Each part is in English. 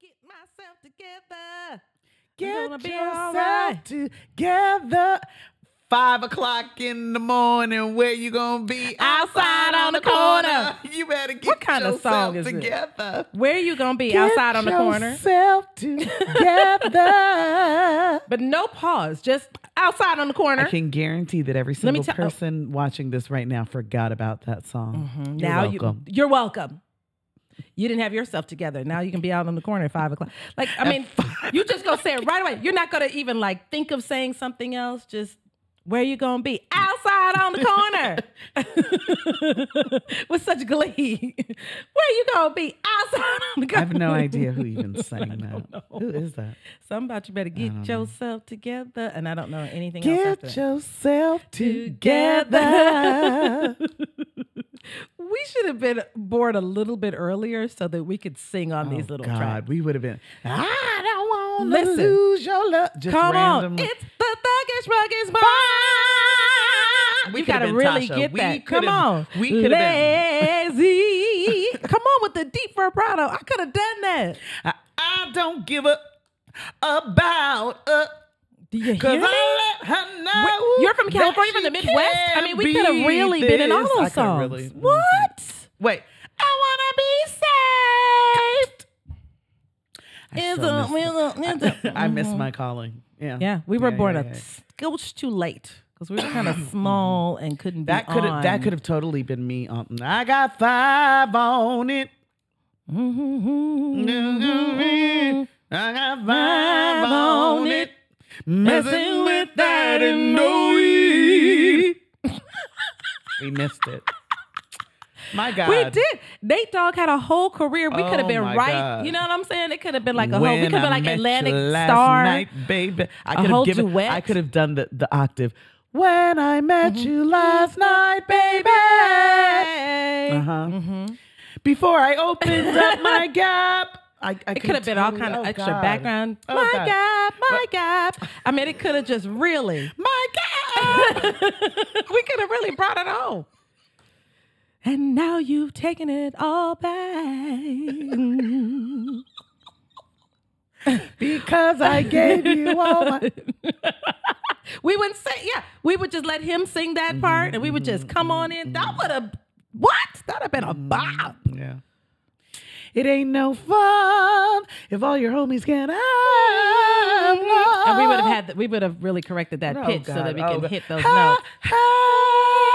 get myself together. Get yourself alright. together. Five o'clock in the morning, where you gonna be? Outside on the corner. You better get What kind of yourself song is it? together. Where you gonna be? Outside on the corner. Yourself together. But no pause. Just outside on the corner. I can guarantee that every single tell- oh. person watching this right now forgot about that song. Mm-hmm. You're now welcome. you you're welcome. You didn't have yourself together. Now you can be out on the corner at five o'clock. Like I mean, you just gonna say it right away. You're not gonna even like think of saying something else. Just where you gonna be? Outside on the corner with such glee. Where you gonna be? Outside on the corner. I have no idea who even sang that. Who is that? Something about you better get yourself together, and I don't know anything else Get yourself together. We should have been bored a little bit earlier so that we could sing on these Oh, little God, tracks. we would have been. I don't want to Listen. lose your love. Just Come randomly. on, it's the thuggish ruggish bone. We You gotta really Tasha. get We that. Come on, we lazy. Come on with the deep vibrato. I could have done that. I, I don't give a about uh, Do you hear me? I let her know. You're from California, from the Midwest. I mean, we could have really been in all this. Those songs. really- What? Wait, I wanna be saved. I, a, is a- I miss my calling. Yeah, Yeah, we were Yeah, born yeah, a yeah. scotch too late because we were kind of small and couldn't That be could have on. that could have totally been me. On I got five on it. Mm-hmm. I got five on it. Messing with that and no we missed it. My God. We did. Nate Dogg had a whole career. We could have Oh been right. God. You know what I'm saying? It could have been like a when whole. We could have been like Atlantic Starr. night, baby. I could have given. duet. I could have done the, the octave. When I met Mm-hmm. you last night, baby. Uh huh. Mm-hmm. Before I opened up my gap, I, I It could have been all kind of extra background. Oh, my God. gap, my gap. I mean, it could have just really. My gap. we could have really brought it home. And now you've taken it all back. because I gave you all my. we wouldn't say, yeah, we would just let him sing that part and we would just come on in. That mm-hmm. would have, what? That would have been a mm-hmm. bop. Yeah. It ain't no fun if all your homies can have love. And we would have had, we would have really corrected that Oh, pitch so that we Oh, can God. hit those Ha, notes. ha,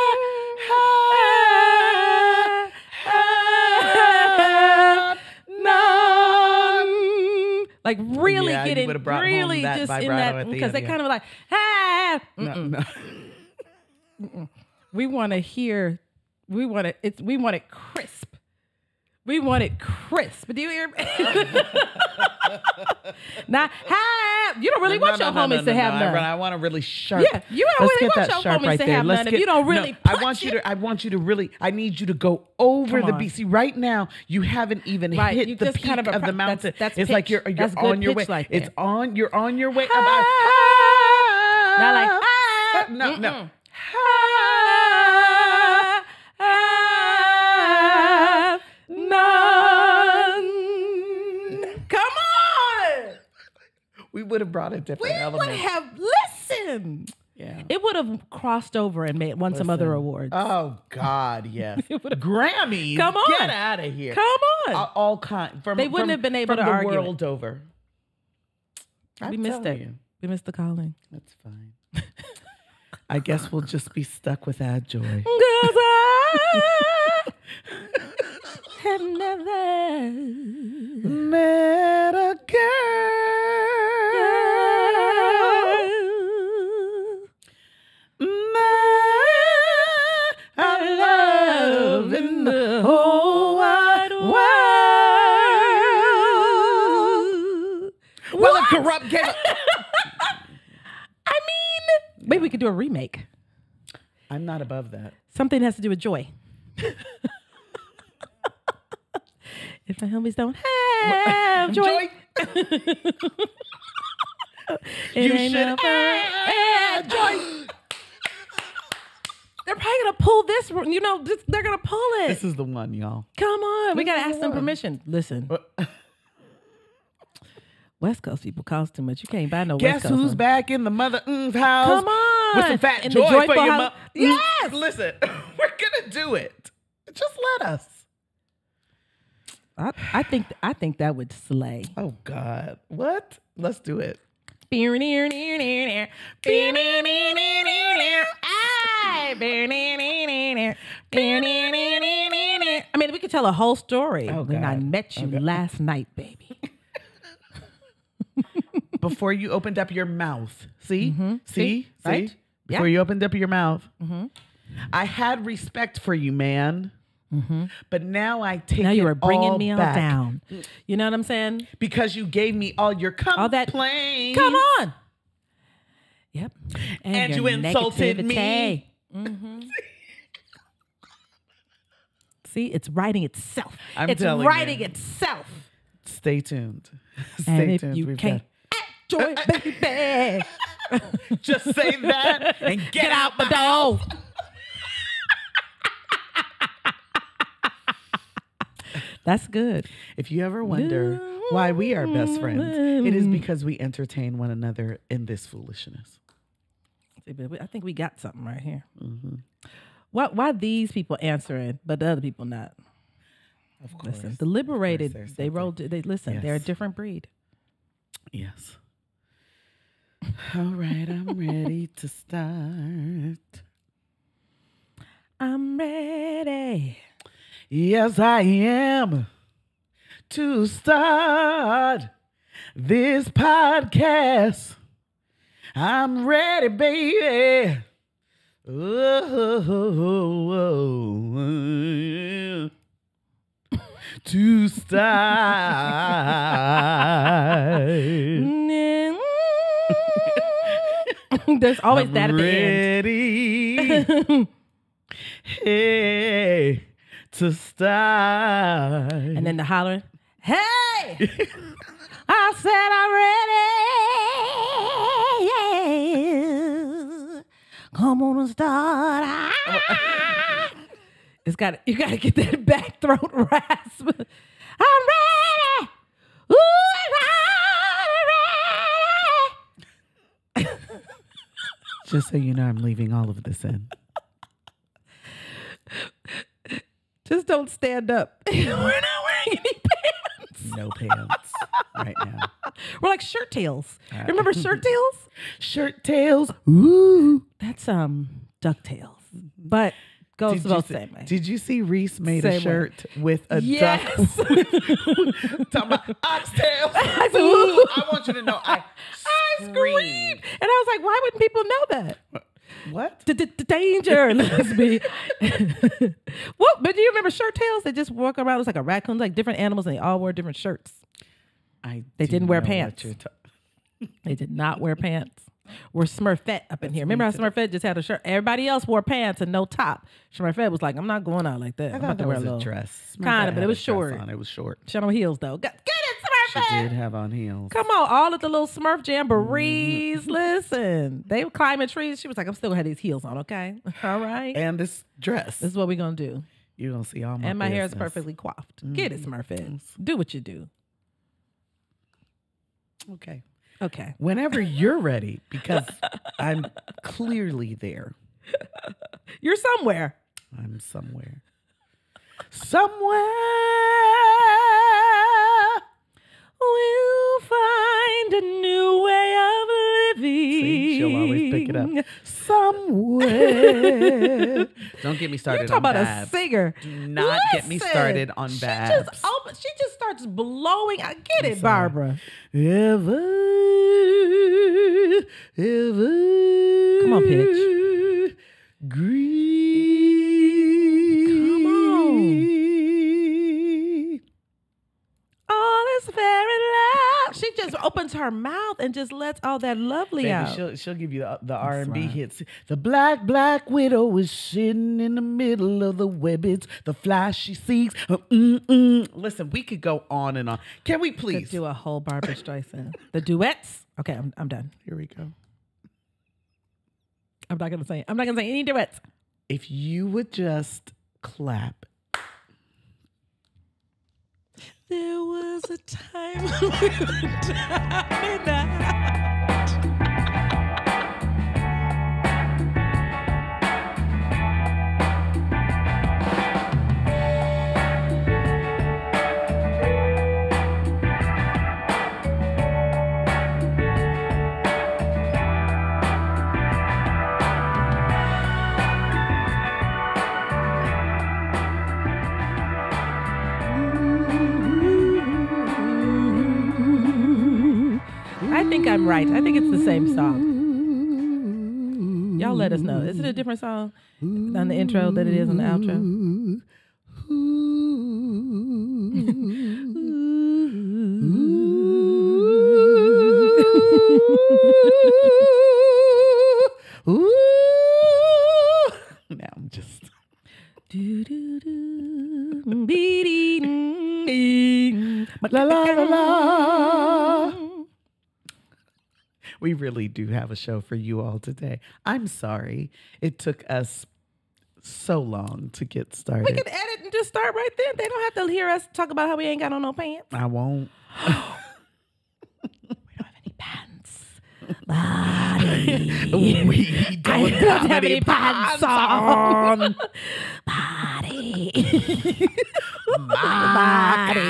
Like really Yeah, getting, would've brought home really just in that, at the because they kind of like, ah, No, no. we want to hear, we want it, it's, we want it crisp. We want it crisp. Do you hear me? now, have you don't really want No, your no, no, homies no, to no, have no. none. I, want to really sharp. Yeah, you don't Let's really want your homies right to there. have Let's none if you don't no, really I want you it. to. I want you to really. I need you to go over the beat. See, right now you haven't even Right, you hit the peak kind of of, the that's- mountain. that's it's like you're you're That's on your way. pitch right it's on. You're on your way. About, Not like, no, no. We would have brought a different We different would have listened. yeah. It would have crossed over and made won some other awards. Oh God, yes. It Grammys. Come on. get out of here. Come on. all, all kind. From, They wouldn't from- have been able to the argue it. world over. I'm we missed it. you. We missed the calling. That's fine. I guess we'll just be stuck with that joy. Cause I have never Met a girl. Corrupt gave I mean, maybe we could do a remake. I'm not above that. Something has to do with joy. if my homies don't have joy, Joy. it You should no fun. add joy. They're probably gonna pull this. You know, they're gonna pull it. This is the one, y'all. Come on, we gotta ask the them one. permission. Listen, West Coast people cost too much. You can't buy no Guess West Coast. Guess who's one. back in the mother mm, house? Come on. With some fat In the joy for your mom. Yes. Listen, we're gonna do it. Just let us. I, I think I think that would slay. Oh God. What? Let's do it. I mean, we could tell a whole story Oh, when I met you God. last night, baby. Before you opened up your mouth. See? Mhm. See? See? See? Before Yeah. you opened up your mouth. Mhm. I had respect for you, man. Mhm. But now I take Now you are bringing me all back down. You know what I'm saying? because you gave me all your complaints. All that- Come on. Yep. And your you insulted me. negativity. Mhm. See, it's writing itself. I'm it's writing you. itself. Stay tuned. And Stay if tuned. you We've can't enjoy it, baby, just say that and get, get out out the door. That's good. If you ever wonder why we are best friends, it is because we entertain one another in this foolishness. See, but we- I think we got something right here. Mm-hmm. Why, why these people answering, but the other people not? Of course. Listen, the liberated, there's they something. rolled. They listen. They're a different breed. Yes. All right, I'm ready to start. I'm ready. Yes, I am to start this podcast. I'm ready, baby. Oh, to start. There's always I'm that at the ready. end. hey, to start. and then the hollering, "Hey!" I said I'm ready. Yeah. Come on and start. Ah. it's got you got to get that back throat rasp. I'm ready. Just so you know, I'm leaving all of this in. Just don't stand up. We're not wearing any pants. No pants right now. We're like Shirt Tales. Uh, Remember Shirt Tales? Shirt Tales. Ooh. That's um DuckTales, but goes Did both same way. did you see Reese made Same a way. shirt with a yes. duck? Talking about oxtails. Ooh, I want you to know I screamed, and I was like, "Why wouldn't people know that?" What? D- d- d- Danger, lesbian. what? But do you remember Shirt Tales? They just walk around. It was like a raccoon, like different animals, and they all wore different shirts. I They didn't wear pants. ta- They did not wear pants. We're Smurfette up in here. Remember how Smurfette just had a shirt? Everybody else wore pants and no top. Smurfette was like, I'm not going out like that. I I'm thought about to that wear was a little dress. Kinda, but it was short. On. It was short. Shut on heels though. She did have on heels. Come on, all of the little Smurf jamborees. Mm-hmm. Listen, they were climbing trees. She was like, I'm still gonna have these heels on, okay? All right. And this dress. this is what we're gonna do. You're gonna see all my and my hair is perfectly coiffed. Mm-hmm. Get it, Smurfette. Do what you do. Okay. Okay. Whenever you're ready, because I'm clearly there. You're somewhere. I'm somewhere. Somewhere. We'll find a new way of living. See, she'll always pick it up. Somewhere. Don't get me started You talk on about babs. a singer. Do not get me started on she. Just open, she just starts blowing. I get it, sorry. Barbra. Ever, ever. Come on, Pitch. Grieve. on. All is fair in love. She just opens her mouth and just lets all that lovely Baby, out. she'll she'll give you the, the R and B right. hits. The black black widow is sitting in the middle of the web. It's the fly she seeks. Uh, mm, mm. Listen, we could go on and on. Can we Could please? do a whole Barbra Streisand. the duets. Okay, I'm, I'm done. Here we go. I'm not gonna say. I'm not gonna say any duets. If you would just clap. There was a time we were think I'm right. I think it's the same song. Y'all let us know. Is it a different song on the intro than it is on the outro? now I'm just. Do, do, do, bee, dee, ding, ding. La la la la. We really do have a show for you all today. I'm sorry it took us so long to get started. We can edit and just start right then. They don't have to hear us talk about how we ain't got on no pants. I won't. We don't have any pants. Body. we don't, don't have any pants on. Body. body.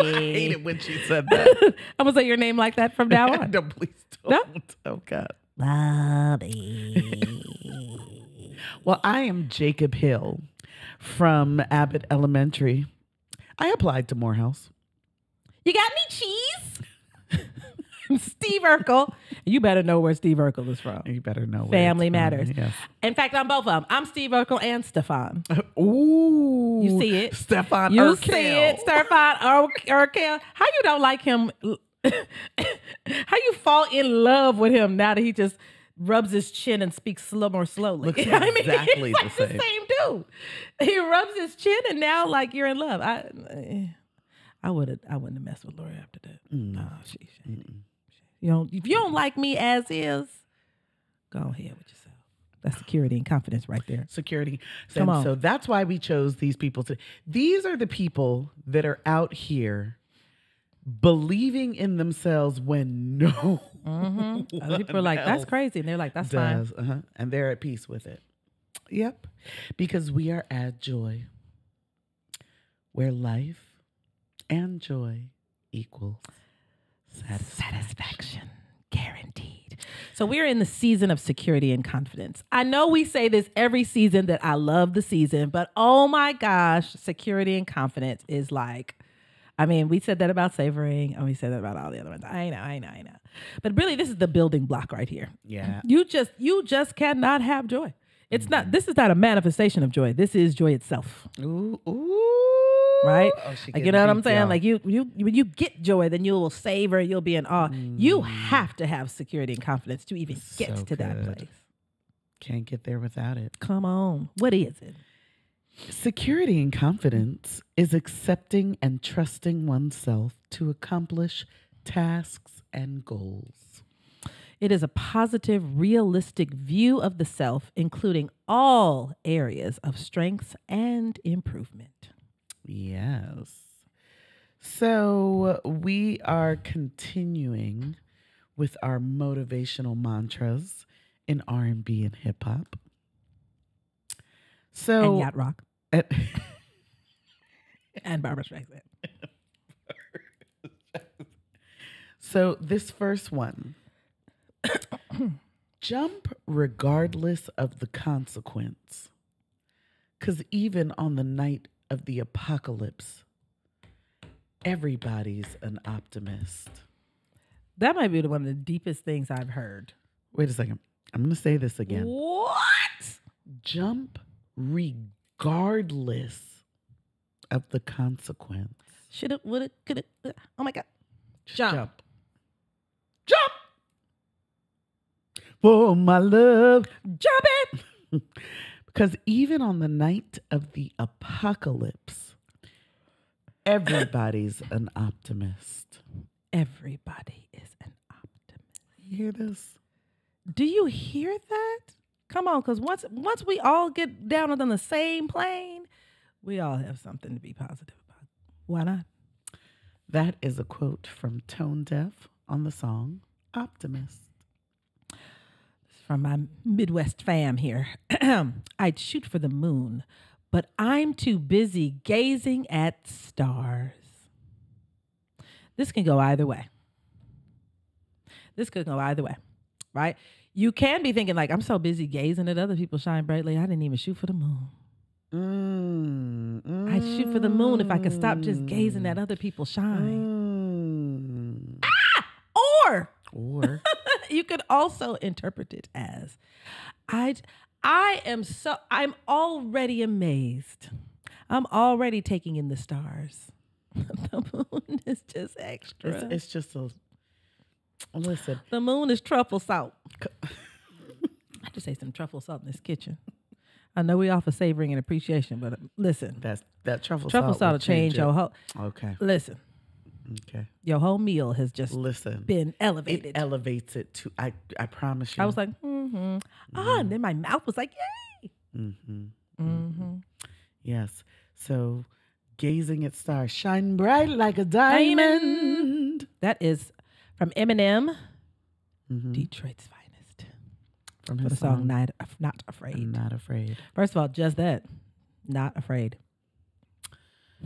I hate it when she said that. I'm gonna say your name like that from now on. no, please No? don't. Oh God. Body. Well, I am Jacob Hill from Abbott Elementary. I applied to Morehouse. You got me cheese? Steve Urkel. You better know where Steve Urkel is from. You better know. where Family it's from. matters. Yes. In fact, I'm both of them. I'm Steve Urkel and Stefan. Ooh. You see it. Stefan You Urkel. see it, Stefan Ur- Urkel. How you don't like him? How you fall in love with him now that he just rubs his chin and speaks slow more slowly? Looks I mean, exactly he's the same. the same dude. He rubs his chin and now like you're in love. I I would have I wouldn't have messed with Laura after that. Mm. No, she, she, you don't if you don't like me as is, go ahead with yourself. That's security and confidence right there. security. Come on. So that's why we chose these people to. These are the people that are out here believing in themselves when no Mm-hmm. Other people are like, that's crazy. And they're like, that's fine. Uh-huh. And they're at peace with it. Yep. Because we are at joy, where life and joy equals satisfaction. satisfaction guaranteed. So we're in the season of security and confidence. I know we say this every season that I love the season, but oh my gosh, security and confidence is like I mean, we said that about savoring and we said that about all the other ones. I know, I know, I know. But really this is the building block right here. Yeah. You just you just cannot have joy. It's not this is not a manifestation of joy. This is joy itself. Ooh, ooh. Right? Oh, like you know what I'm saying? y'all. Like you, you, when you get joy, then you will savor. You'll be in awe. You Mm. have to have security and confidence to even get to that place. Can't get there without it. Come on, what is it? Security and confidence is accepting and trusting oneself to accomplish tasks and goals. It is a positive, realistic view of the self, including all areas of strengths and improvement. Yes. So we are continuing with our motivational mantras in R&B and hip hop. So and yacht rock at- and Barbra Streisand. So this first one jump regardless of the consequence. Cuz even on the night of the apocalypse everybody's an optimist. That might be one of the deepest things I've heard. Wait a second. I'm going to say this again. What? Jump regardless of the consequence. Should it, would it, could it? Uh, oh my God. Jump. jump. Jump. For my love. Jump it. Because even on the night of the apocalypse, everybody's an optimist. Everybody is an optimist. You hear this? Do you hear that? Come on, because once once we all get down on the same plane, we all have something to be positive about. Why not? That is a quote from Tonedeff on the song Optimist. From my Midwest fam here. I'd shoot for the moon, but I'm too busy gazing at stars. This can go either way. This could go either way, right? You can be thinking, like, I'm so busy gazing at other people shine brightly, I didn't even shoot for the moon. Mm, I'd shoot for the moon if I could stop just gazing at other people shine. Mm. Or Or you could also interpret it as I I am so I'm already amazed. I'm already taking in the stars. the moon is just extra. it's, it's just a listen. the moon is truffle salt. I just say some truffle salt in this kitchen. I know we offer savoring and appreciation, but uh, listen, That's that truffle, salt. truffle salt. salt will will change your whole. Okay. Listen, Okay. your whole meal has just Listen. been It elevated. elevates it to I I promise you. I was like, mm-hmm. ah, and then my mouth was like, yay. mm-hmm. Mm-hmm. Yes. So gazing at stars shine bright like a diamond. That is from Eminem, Mhm. Detroit's finest. From his the song song, Not, Not Afraid. I'm not afraid. First of all, just that. Not afraid.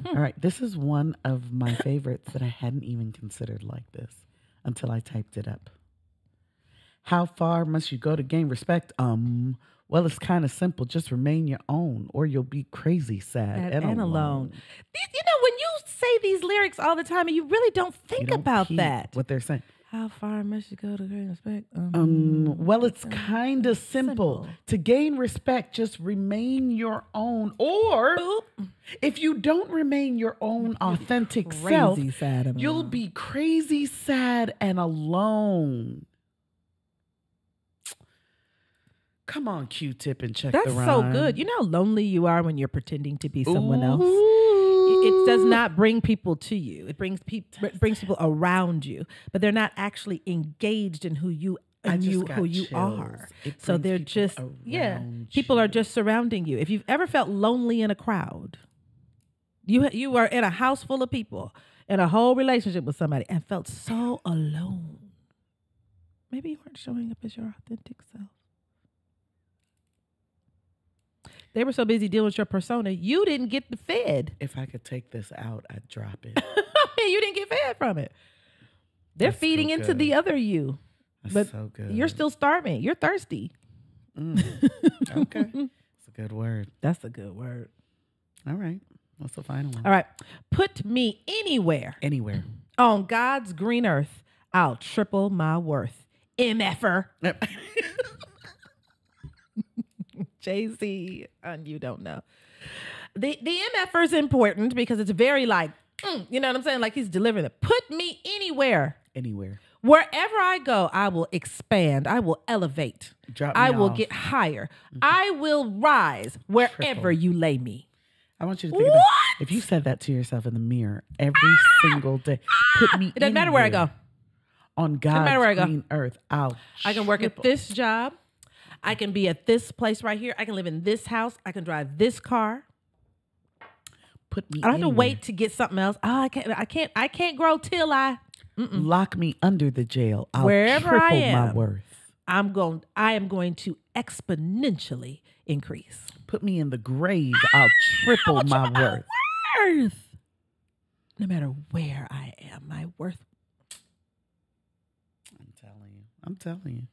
All right. This is one of my favorites that I hadn't even considered like this until I typed it up. How far must you go to gain respect? Um, well, it's kind of simple. Just remain your own, or you'll be crazy, sad, Sad and, alone. These, you know, when you say these lyrics all the time and you really don't You think don't about that. What they're saying. How far must you go to gain respect? Um, well, it's kind of simple. simple. To gain respect, just remain your own. Or Boop. if you don't remain your own authentic self, you'll be crazy, sad, and alone. Come on, Q-tip, and check That's so good. You know how lonely you are when you're pretending to be someone else. It does not bring people to you. It brings people brings people around you, but they're not actually engaged in who you and you who you chills. are. So they're just yeah. around People are just surrounding you. If you've ever felt lonely in a crowd, you you are in a house full of people in a whole relationship with somebody and felt so alone. Maybe you weren't showing up as your authentic self. They were so busy dealing with your persona, you didn't get the fed. If I could take this out, I'd drop it. you didn't get fed from it. They're That's so feeding into the other you. That's But so good. You're still starving. You're thirsty. Mm. okay. It's a good word. That's a good word. All right. What's the final one? All right. Put me anywhere Anywhere. on God's green earth. I'll triple my worth. MFer. Jay Z, and you don't know. The the MFer is important because it's very like, mm, you know what I'm saying? Like he's delivering it. Put me anywhere. Anywhere. Wherever I go, I will expand. I will elevate. I will off. Mm-hmm. get higher. I will rise wherever Triple. you lay me. I want you to think about if you said that to yourself in the mirror every single day. Put me. It doesn't matter where I go. On God's matter where I go. green earth, I'll. I can work at this job. I can be at this place right here. I can live in this house. I can drive this car. Put me. I don't have to wait to get something else. Oh, I can't. I can't. I can't grow till I. Lock me under the jail. I'll Wherever I triple my am. worth. I'm going. I am going to exponentially increase. Put me in the grave. I'll triple my worth. Worth. No matter where I am, my worth. I'm telling you. I'm telling you.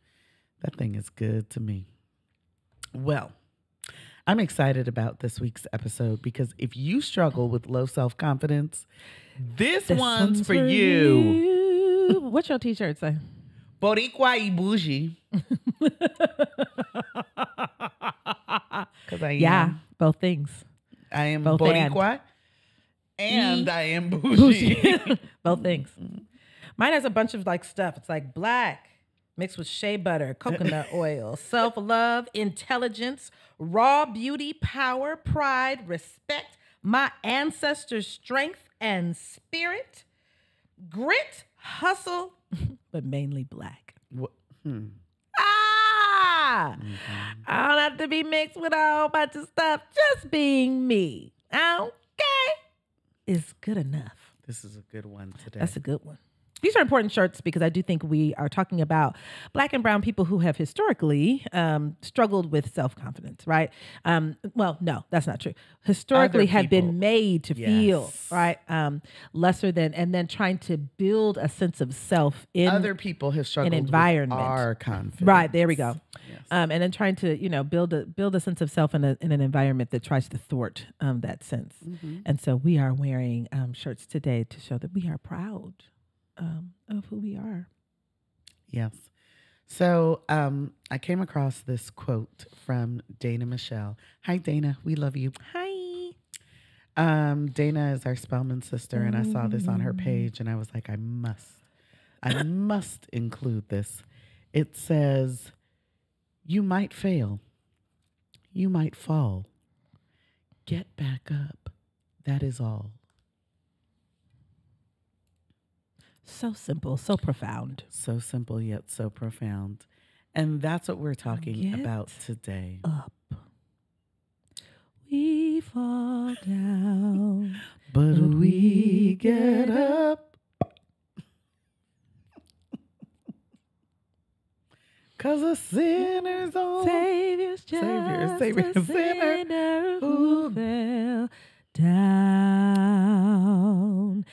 That thing is good to me. Well, I'm excited about this week's episode because if you struggle with low self confidence, this, This one's, for, you. you. What's your T-shirt say? Boricua y bougie. Because I am. Yeah, both things. I am Both and. Boricua and, E- I am bougie. both things. Mine has a bunch of like stuff. It's like black mixed with shea butter, coconut oil, self love, intelligence, raw beauty, power, pride, respect, my ancestors' strength and spirit, grit, hustle, but mainly black. Wha- hmm. Ah! Mm-hmm. I don't have to be mixed with a whole bunch of stuff. Just being me. Okay? Is good enough. This is a good one today. That's a good one. These are important shirts because I do think we are talking about black and brown people who have historically um, struggled with self confidence, right? Um, well, no, that's not true. Historically, have been made to feel right um, lesser than, and then trying to build a sense of self in Other people have struggled environment. with our confidence. Right there we go. Yes. Um, and then trying to you know build a build a sense of self in, a, in an environment that tries to thwart um, that sense. Mm-hmm. And so we are wearing um, shirts today to show that we are proud um, of who we are. Yes. So um, I came across this quote from Dana Michelle. Hi, Dana. We love you. Hi. Um, Dana is our Spelman sister, and I saw this on Mm. her page, and I was like, I must, I must include this. It says, You might fail, you might fall. Get back up. That is all. So simple, so profound. So simple yet so profound. And that's what we're talking Get about today. Up. We fall down. But But we get up. Cause a sinner's on. Savior's just Savior, Savior, a sinner sinner who- who fell down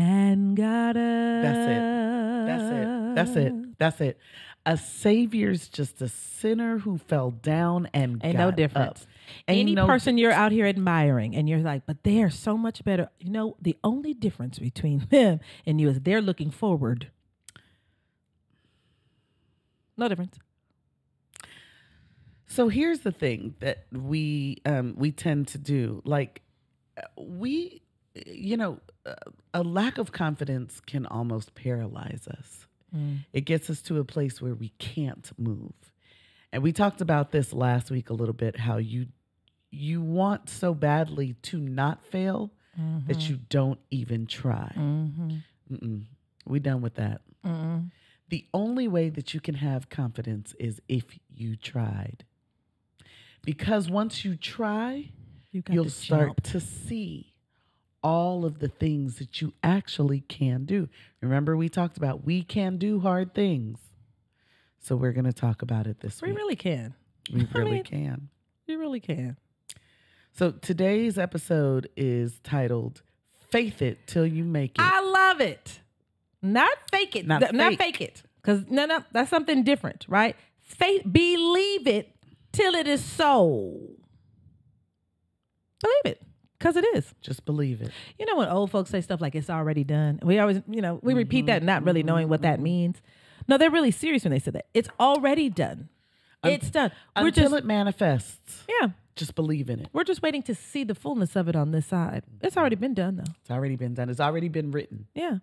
and got up. That's it. That's it. That's it. That's it. A savior's just a sinner who fell down and Ain't got no up. difference. Ain't Any no person you're out here admiring and you're like, but they are so much better. You know, the only difference between them and you is they're looking forward. No difference. So here's the thing that we um, we tend to do. Like uh, we, you know, a lack of confidence can almost paralyze us. It gets us to a place where we can't move. And we talked about this last week a little bit. How you you want so badly to not fail that you don't even try. Mm-hmm. We done with that. Mm-mm. The only way that you can have confidence is if you tried. Because once you try, you you'll to start to see all of the things that you actually can do. Remember, we talked about we can do hard things. So we're going to talk about it this We week. We really can. we I really mean- can. We really can. So today's episode is titled Faith It Till You Make It. I love it. Not fake it. Not Th- not fake. fake it. Because no, no, that's something different, right? Faith, believe it till it is so. Believe it, because it is. Just believe it. You know when old folks say stuff like "it's already done," we always, you know, we repeat mm-hmm. that, not really knowing what that mm-hmm. means. No, they're really serious when they say that. It's already done. it's done. We're Until just, it manifests, yeah, just believe in it. we're just waiting to see the fullness of it on this side. It's already been done, though. It's already been done. It's already been written. Yeah,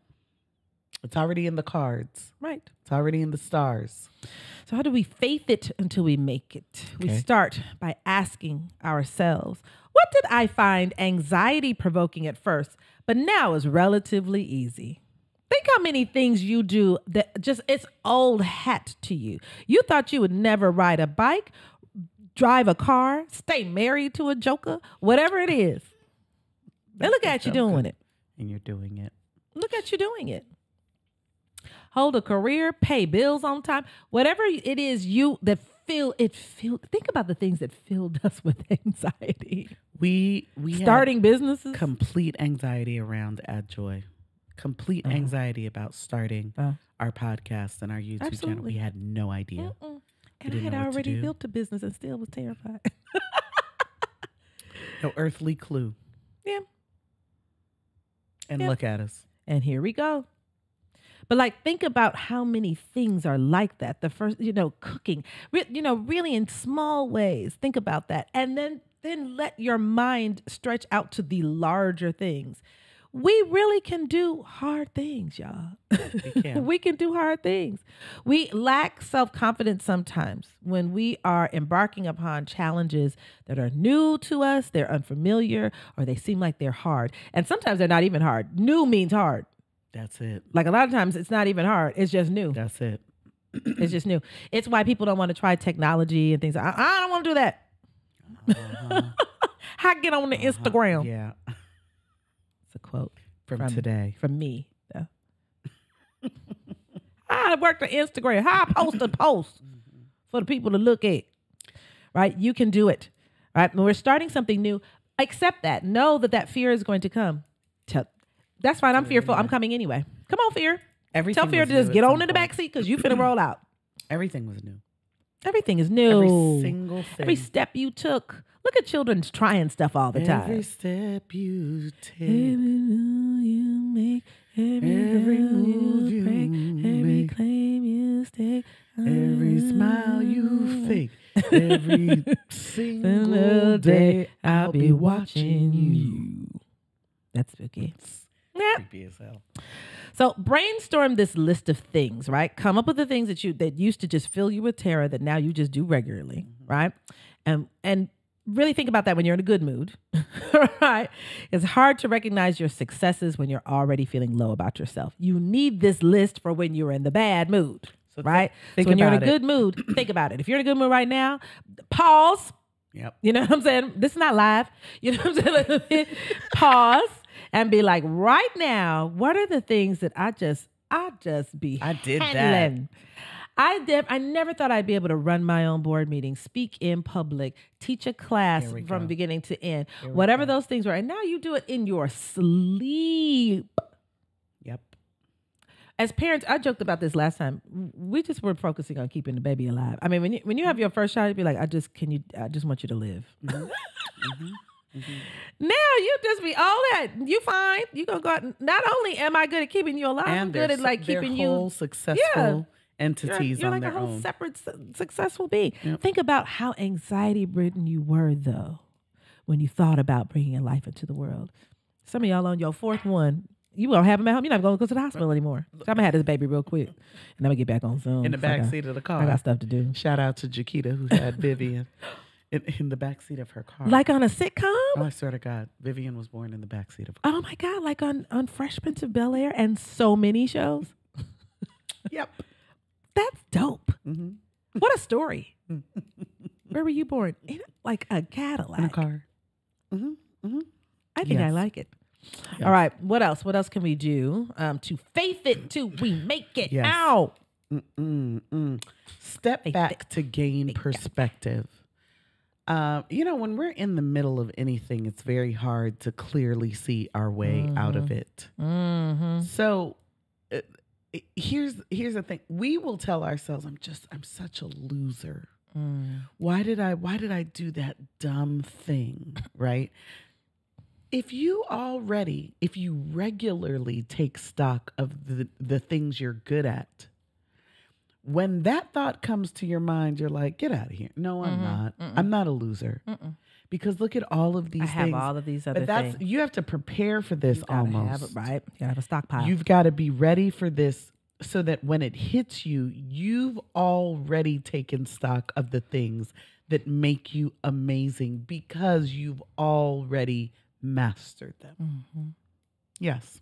It's already in the cards. right. It's already in the stars. So, how do we faith it until we make it? We start by asking ourselves, what did I find anxiety provoking at first, but now is relatively easy? Think how many things you do that just it's old hat to you. You thought you would never ride a bike, drive a car, stay married to a joker, whatever it is. And look at you doing it. And you're doing it. Look at you doing it. Hold a career, pay bills on time, whatever it is you that feel it feel think about the things that filled us with anxiety. We we Starting businesses. complete anxiety around Add Joy. Complete Uh-huh. anxiety about starting Uh. our podcast and our YouTube channel. We had no idea. And I had know what to already built a business and still was terrified. No earthly clue. yeah. And Yeah. look at us. And here we go. But like, think about how many things are like that. The first, you know, cooking, re- you know, really in small ways. Think about that, and then then let your mind stretch out to the larger things. We really can do hard things, y'all. We can. we can do hard things. We lack self confidence sometimes when we are embarking upon challenges that are new to us, they're unfamiliar, or they seem like they're hard. And sometimes they're not even hard. New means hard. That's it. Like a lot of times, it's not even hard. It's just new. That's it. It's just new. It's why people don't want to try technology and things. I, I don't want to do that. Uh-huh. How get on the Instagram? Yeah. It's a quote. from, From- today. from me. though. I worked on Instagram. How I post a post for the people to look at. Right? You can do it. Right? When we're starting something new, accept that. Know that that fear is going to come. That's fine. I'm fearful. I'm coming anyway. Come on, fear. Everything Tell fear to just get on in the back seat because you finna roll out. Everything was new. Everything is new. Every single thing. Every step you took. Look at children trying stuff all the time. Every step you take. Every move you make, every, Every move you break, every claim you stake, Every smile you ah. fake, every single Single day, I'll be watching you. That's spooky. Yeah. Creepy as hell. So brainstorm this list of things, right? Come up with the things that you that used to just fill you with terror that now you just do regularly, mm-hmm. right? And and really think about that when you're in a good mood, right? It's hard to recognize your successes when you're already feeling low about yourself. You need this list for when you're in the bad mood, So right? so when you're in a about it. good mood, think about it. If you're in a good mood right now, pause. Yep. You know what I'm saying? This is not live. You know what I'm saying? Pause and be like, right now, what are the things that I just, I just be I did that. handling? I did. I never thought I'd be able to run my own board meeting, speak in public, teach a class from go. beginning to end, whatever go. those things were. And now you do it in your sleep. Yep. As parents, I joked about this last time. We just were focusing on keeping the baby alive. I mean, when you when you have your first child, you'd be like, I just can you I just want you to live. Mm-hmm. Mm-hmm. Mm-hmm. Now you just be all that. You fine. You gonna go out. and- Not only am I good at keeping you alive, I'm good at like keeping whole you successful you're, entities you're on like their a whole own. separate su- successful being. Yep. Think about how anxiety ridden you were though when you thought about bringing a life into the world. Some of y'all on your fourth one. You won't have him at home. You're not going to go to the hospital anymore. So I'm gonna have this baby real quick, and I'm gonna get back on Zoom. in the back got- seat of the car. I got stuff to do. Shout out to Jaquita who had Vivian in, in the back seat of her car. Like on a sitcom. oh, I swear to God, Vivian was born in the back seat of. Oh my God! Like on on Fresh Prince of Bel Air and so many shows. Yep. That's dope. hmm What a story. Where were you born? In like a Cadillac. In a car. hmm hmm I think I like it. Yes. All right. What else? What else can we do um, to faith it To we make it? Yes. Ow. Mm-mm-mm. Step Faith back it. to gain Faith it. Uh, you know, when we're in the middle of anything, it's very hard to clearly see our way out of it. Mm-hmm. So uh, here's here's the thing: we will tell ourselves, "I'm just I'm such a loser. Mm. Why did I Why did I do that dumb thing?" Right? If you already, if you regularly take stock of the the things you're good at, when that thought comes to your mind, you're like, "Get out of here!" No, I'm Mhm. not. Mm-mm. I'm not a loser Mm-mm. because look at all of these I have things. all of these other but that's things. you have to prepare for this You almost. have it, right? You have a stockpile. You've got to be ready for this so that when it hits you, you've already taken stock of the things that make you amazing because you've already mastered them. Mhm. Yes.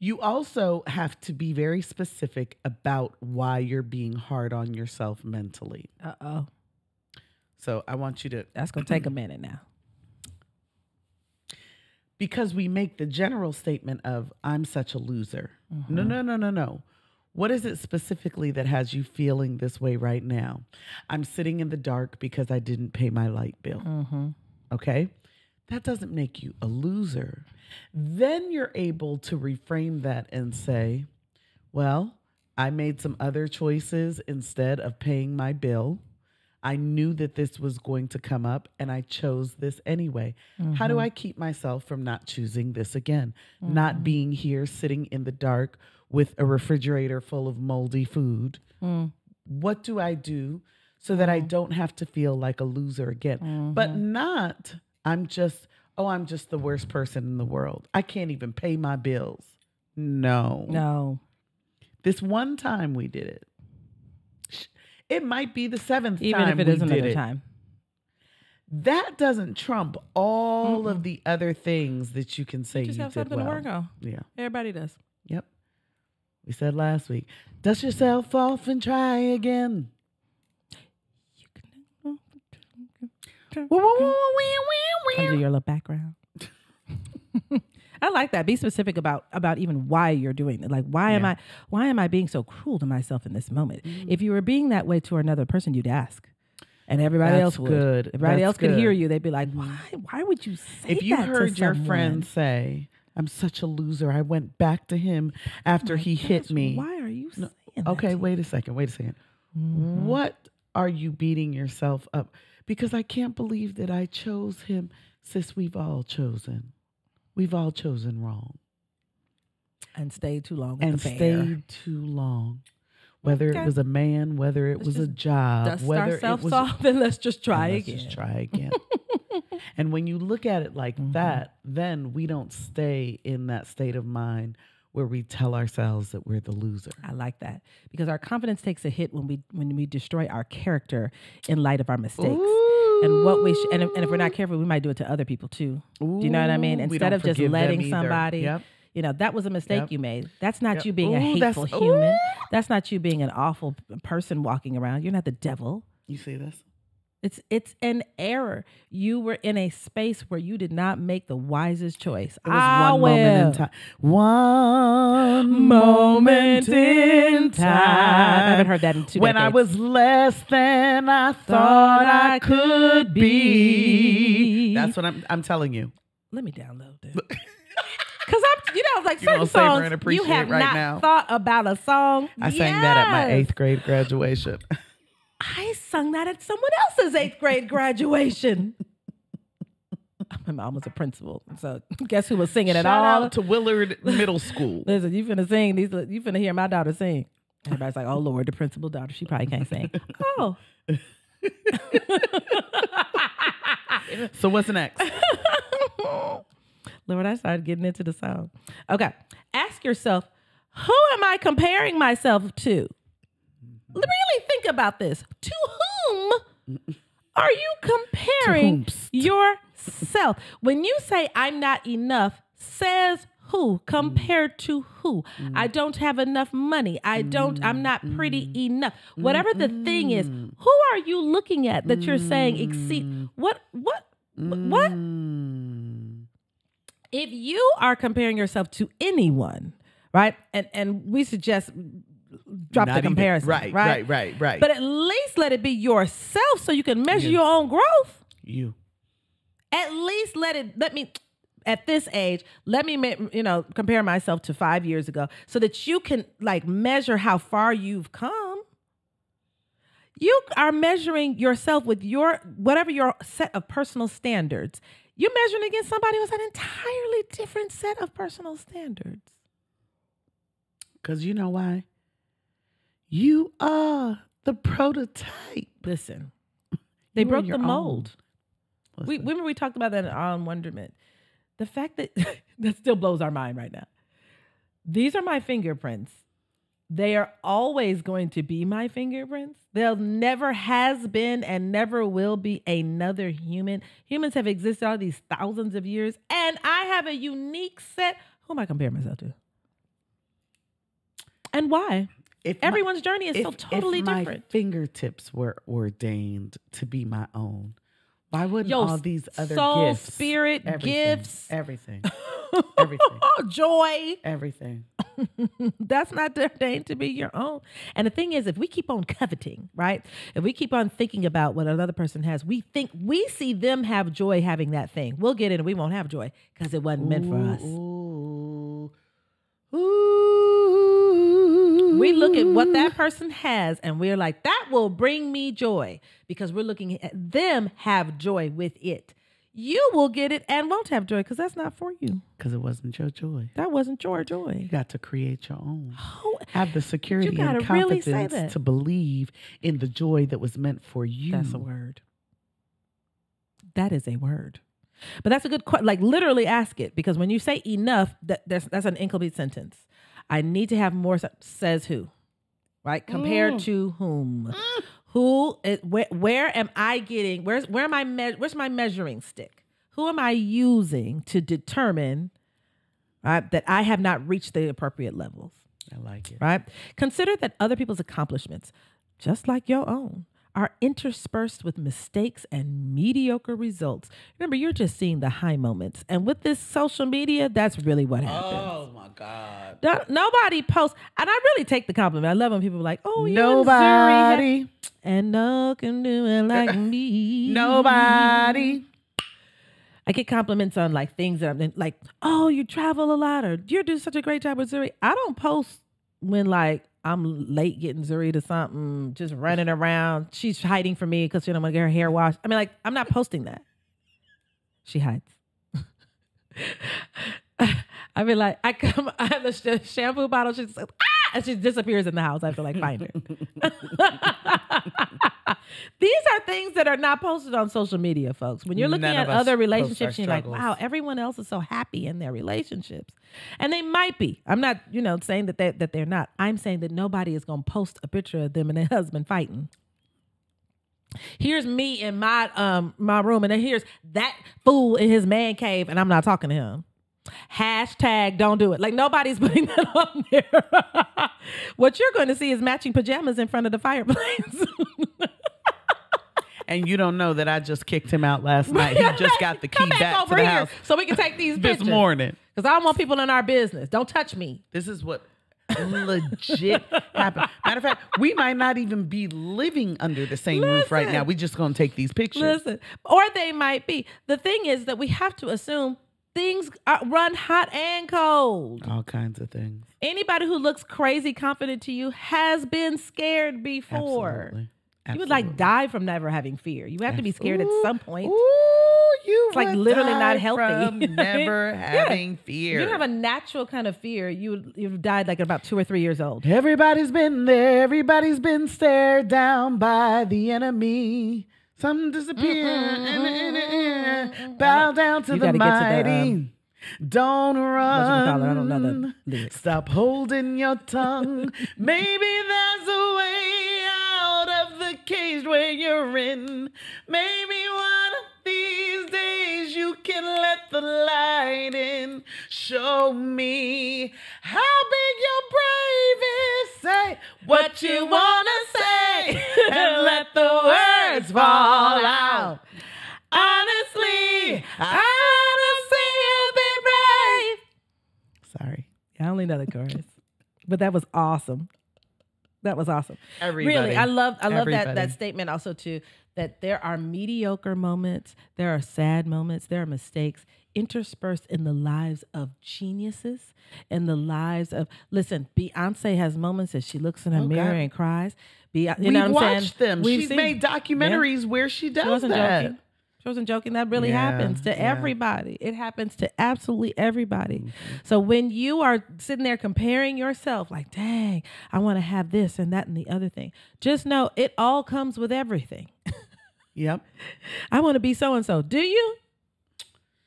You also have to be very specific about why you're being hard on yourself mentally. Uh oh. So I want you to That's gonna take a minute now. because we make the general statement of I'm such a loser. Mm-hmm. No, no, no, no, no. What is it specifically that has you feeling this way right now? I'm sitting in the dark because I didn't pay my light bill. Mm-hmm. Okay? That doesn't make you a loser. Then you're able to reframe that and say, well, I made some other choices instead of paying my bill. I knew that this was going to come up and I chose this anyway. How do mm-hmm. I keep myself from not choosing this again? Not mm-hmm. being here sitting in the dark with a refrigerator full of moldy food. Mm. What do I do so that I mm. don't have to feel like a loser again? But mm-hmm. not, I'm just, oh, I'm just the worst person in the world. I can't even pay my bills. No. No. This one time we did it. It might be the seventh Even time if it is another it. time. That doesn't trump all of the other things that you can say You Just you have something well. to work on. Yeah. Everybody does. Yep. We said last week, dust yourself off and try again. Woo, woo, wee, wee, Come wee. do your little background. I like that. Be specific about about even why you're doing it. Like why am I why am I being so cruel to myself in this moment? Mm. If you were being that way to another person, you'd ask. And everybody That's else would. good. Everybody That's else could hear. You, they'd be like, "Why? Why would you say that? if you heard your someone? friend say, "I'm such a loser," I went back to him after he hit me. Why are you saying that? Okay, wait a second. Wait a 2nd Mm-hmm. What are you beating yourself up? Because I can't believe that I chose him. Sis, we've all chosen. We've all chosen wrong and stayed too long and stayed too long. Whether Okay. it was a man, whether it Let's was a job, Dust whether ourselves it was off and let's just try let's again. just try again. and when you look at it like Mm-hmm. that, then we don't stay in that state of mind where we tell ourselves that we're the loser. I like that because our confidence takes a hit when we when we destroy our character in light of our mistakes. And what we sh- and, if, and if we're not careful, we might do it to other people too. Do you know what I mean? Instead of just letting somebody, Yep. you know, that was a mistake Yep. you made. That's not Yep. you being a Ooh, that's- hateful human. ooh. That's not you being an awful person walking around. You're not the devil. You see this? It's it's an error. You were in a space where you did not make the wisest choice. It was Ah, one moment in time. One moment in time. I haven't heard that in two When I was less than I thought I could be. That's what I'm. I'm telling you. Let me download this. Cause I'm, you know, like You gonna certain savor songs you have right not now. thought about a song. I sang that at my eighth grade graduation. I sung that at someone else's eighth grade graduation. My mom was a principal, so guess who was singing Shout it all? out to Willard Middle School. Listen, you finna sing these. You finna hear my daughter sing. Everybody's like, "Oh Lord, the principal daughter. She probably can't sing." oh, So what's next? Lord, I started getting into the song. Okay, ask yourself, who am I comparing myself to? Really about this. To whom are you comparing yourself? When you say I'm not enough, says who compared to who? I mm. don't have enough money. I don't, I'm not pretty mm. enough. Whatever the thing is, who are you looking at that you're saying exceed? Mm. What, what, what? Mm. if you are comparing yourself to anyone, right? And and we suggest drop Not the even- comparison, right, right, right, right, right. But at least let it be yourself, so you can measure Yeah. your own growth. you. At least let it. Let me. At this age, let me ma- you know compare myself to five years ago, so that you can like measure how far you've come. You are measuring yourself with your whatever your set of personal standards. You're measuring against somebody who has an entirely different set of personal standards. Because you know why? You are the prototype. Listen, they You broke the mold. We remember we talked about that On Wonderment. The fact that that still blows our mind right now. These are my fingerprints. They are always going to be my fingerprints. There never has been and never will be another human. Humans have existed all these thousands of years, and I have a unique set. Who am I comparing myself to? And why? If my- Everyone's journey is so if- totally if my different. fingertips were ordained to be my own, why wouldn't Yo, all these other soul, gifts, spirit, everything, gifts, everything, everything, joy. everything? That's not ordained to be your own. And the thing is, if we keep on coveting, right? If we keep on thinking about what another person has, we think we see them have joy having that thing. We'll get it and we won't have joy because it wasn't meant for us. Ooh, ooh. We look at what that mm-hmm. person has and we're like, that will bring me joy because we're looking at them have joy with it. You will get it and won't have joy because that's not for you. because it wasn't your joy. That wasn't your joy. You got to create your own. Oh, Have the security and really confidence that. to believe in the joy that was meant for you. That's a word. That is a word. But that's a good question. Like literally ask it because when you say enough, that that's, that's an incomplete sentence. I need to have more. Says who? Right? Compared Mm. to whom? Who? Is, where, where am I getting? Where's where am I? Me- where's my measuring stick? Who am I using to determine right, that I have not reached the appropriate levels? I like it. right? Consider that other people's accomplishments, just like your own, are interspersed with mistakes and mediocre results. Remember, you're just seeing the high moments. And with this social media, that's really what oh happens. Oh my God. Don't- nobody posts, and I really take the compliment. I love when people are like, "Oh, Nobody. and no can do it like me." Nobody. I get compliments on like things that I'm like, "Oh, you travel a lot," or "You do such a great job with Zuri." I don't post when like I'm late getting Zuri to something, just running around. She's hiding from me because you know I'm gonna get her hair washed. I mean, like I'm not posting that. She hides. I mean, like I come, I have the shampoo bottle. She's like, ah, and she disappears in the house. I have to like find her. These are things that are not posted on social media, folks. When you're looking None at other relationships, you're like, wow, everyone else is so happy in their relationships, and they might be. I'm not, you know, saying that they, that they're not. I'm saying that nobody is going to post a picture of them and their husband fighting. Here's me in my um my room, and then here's that fool in his man cave, and I'm not talking to him. Hashtag don't do it. Like nobody's putting that on there. what you're going to see is matching pajamas in front of the fireplace. And you don't know that I just kicked him out last night. He just got the key Come back, back, to the here house so we can take these this pictures. morning. Because I don't want people in our business. Don't touch me. This is what legit happened. Matter of fact, we might not even be living under the same roof right now. We just gonna take these pictures. Listen, or they might be. The thing is that we have to assume things uh, run hot and cold. All kinds of things. Anybody who looks crazy confident to you has been scared before. Absolutely. You would like die from never having fear. You have to be scared at some point. Ooh, you It's like literally not healthy. from never Yeah. having fear. You don't have a natural kind of fear. You you've died like at about two or three years old. Everybody's been there. Everybody's been stared down by the enemy. Some disappear. Mm-hmm, mm-hmm, mm-hmm. Bow down to You the gotta the, mighty. um, Don't run. I don't know the lyrics. Stop holding your tongue. Maybe there's a way out of the cage where you're in. Maybe one of these you can let the light in. Show me how big your brave is. Say what you wanna say and let the words fall out. Honestly, I wanna see you be brave. Sorry. I only know the chorus, but that was awesome. That was awesome. Everybody. Really, I love I love that that statement also too. That there are mediocre moments, there are sad moments, there are mistakes interspersed in the lives of geniuses, in the lives of listen. Beyonce has moments that she looks in her Oh, mirror God. and cries. Be, you We've know what I'm watched saying? them. We've She's seen- made documentaries where she does She wasn't that. joking. She wasn't joking. That really Yeah, happens to yeah. everybody. It happens to absolutely everybody. Mm-hmm. So when you are sitting there comparing yourself, like, dang, I want to have this and that and the other thing, just know it all comes with everything. Yep. I want to be so and so. Do you?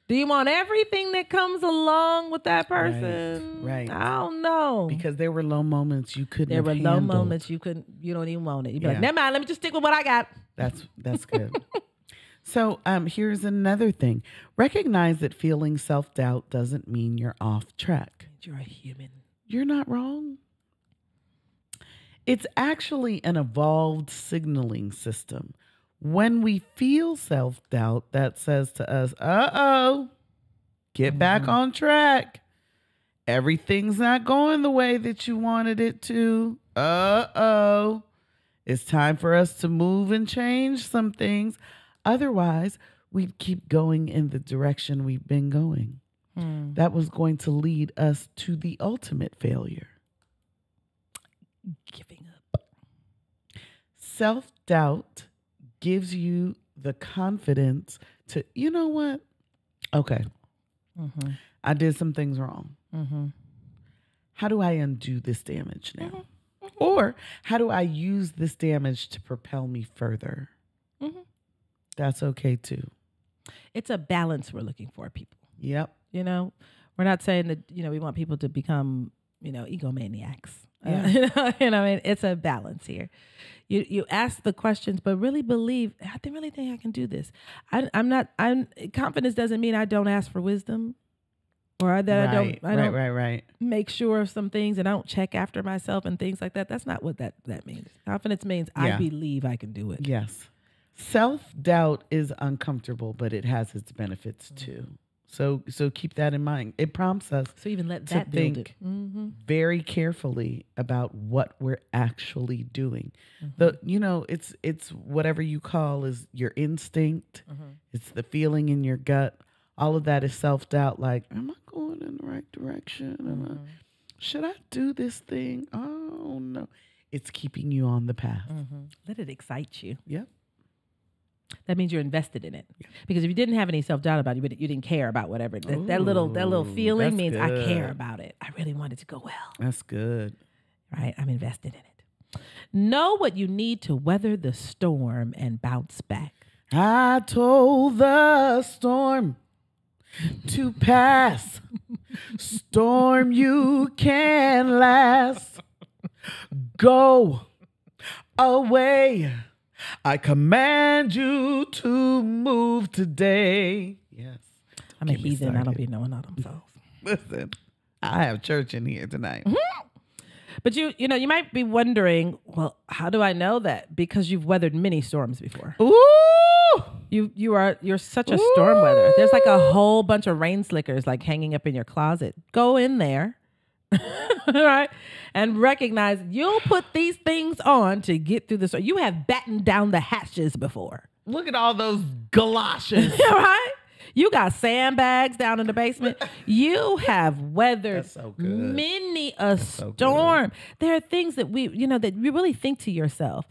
Do you want everything that comes along with that person? right. I don't know. Because there were low moments you couldn't. there were low handled. moments you couldn't, you don't even want it. You'd be Yeah. like, never mind, let me just stick with what I got. That's that's good. so um, here's another thing: recognize that feeling self doubt doesn't mean you're off track. You're a human. You're not wrong. It's actually an evolved signaling system. When we feel self doubt, that says to us, uh oh, get back on track. Everything's not going the way that you wanted it to. Uh oh. It's time for us to move and change some things. Otherwise, we'd keep going in the direction we've been going. That was going to lead us to the ultimate failure. Giving up. Self doubt gives you the confidence to, you know what? Okay, Mm-hmm. I did some things wrong. Mm-hmm. How do I undo this damage now? Or how do I use this damage to propel me further? Mhm. That's okay too. It's a balance we're looking for, people. Yep. You know, we're not saying that you know we want people to become you know egomaniacs. Uh, Yeah. you know, you know, I mean, it's a balance here. You you ask the questions, but really believe. I think really think I can do this. I, I'm not. I'm confidence doesn't mean I don't ask for wisdom. or that I don't I right, don't right, right. make sure of some things and I don't check after myself and things like that. That's not what that that means. Confidence means I believe I can do it. Yes. Self doubt is uncomfortable, but it has its benefits too. So so keep that in mind. It prompts us So even let To that it. think. Mm-hmm. very carefully about what we're actually doing. Mm-hmm. The you know, it's it's whatever you call is your instinct. Mm-hmm. It's the feeling in your gut. All of that is self doubt. Like, am I going in the right direction? Mm-hmm. I, should I do this thing? Oh no, it's keeping you on the path. Mm-hmm. Let it excite you. Yep. That means you're invested in it. Because if you didn't have any self doubt about it, you, you didn't care about whatever that, that little that little feeling means I care about it. I really want it to go well. That's good. Right? I'm invested in it. Know what you need to weather the storm and bounce back. I told the storm to pass. storm, you can last. Go away. I command you to move today. Yes. I'm a Get me heathen. I don't started. be knowing all them songs. Listen, I have church in here tonight. Mm-hmm. But you, you know, you might be wondering, well, how do I know that? Because you've weathered many storms before. Ooh. You, you are, you're such a storm weather. There's like a whole bunch of rain slickers like hanging up in your closet. Go in there, right, and recognize you'll put these things on to get through the storm. You have battened down the hatches before, Look at all those galoshes. right? You got sandbags down in the basement. You have weathered That's so many a so good. storm. There are things that we, you know, that you really think to yourself,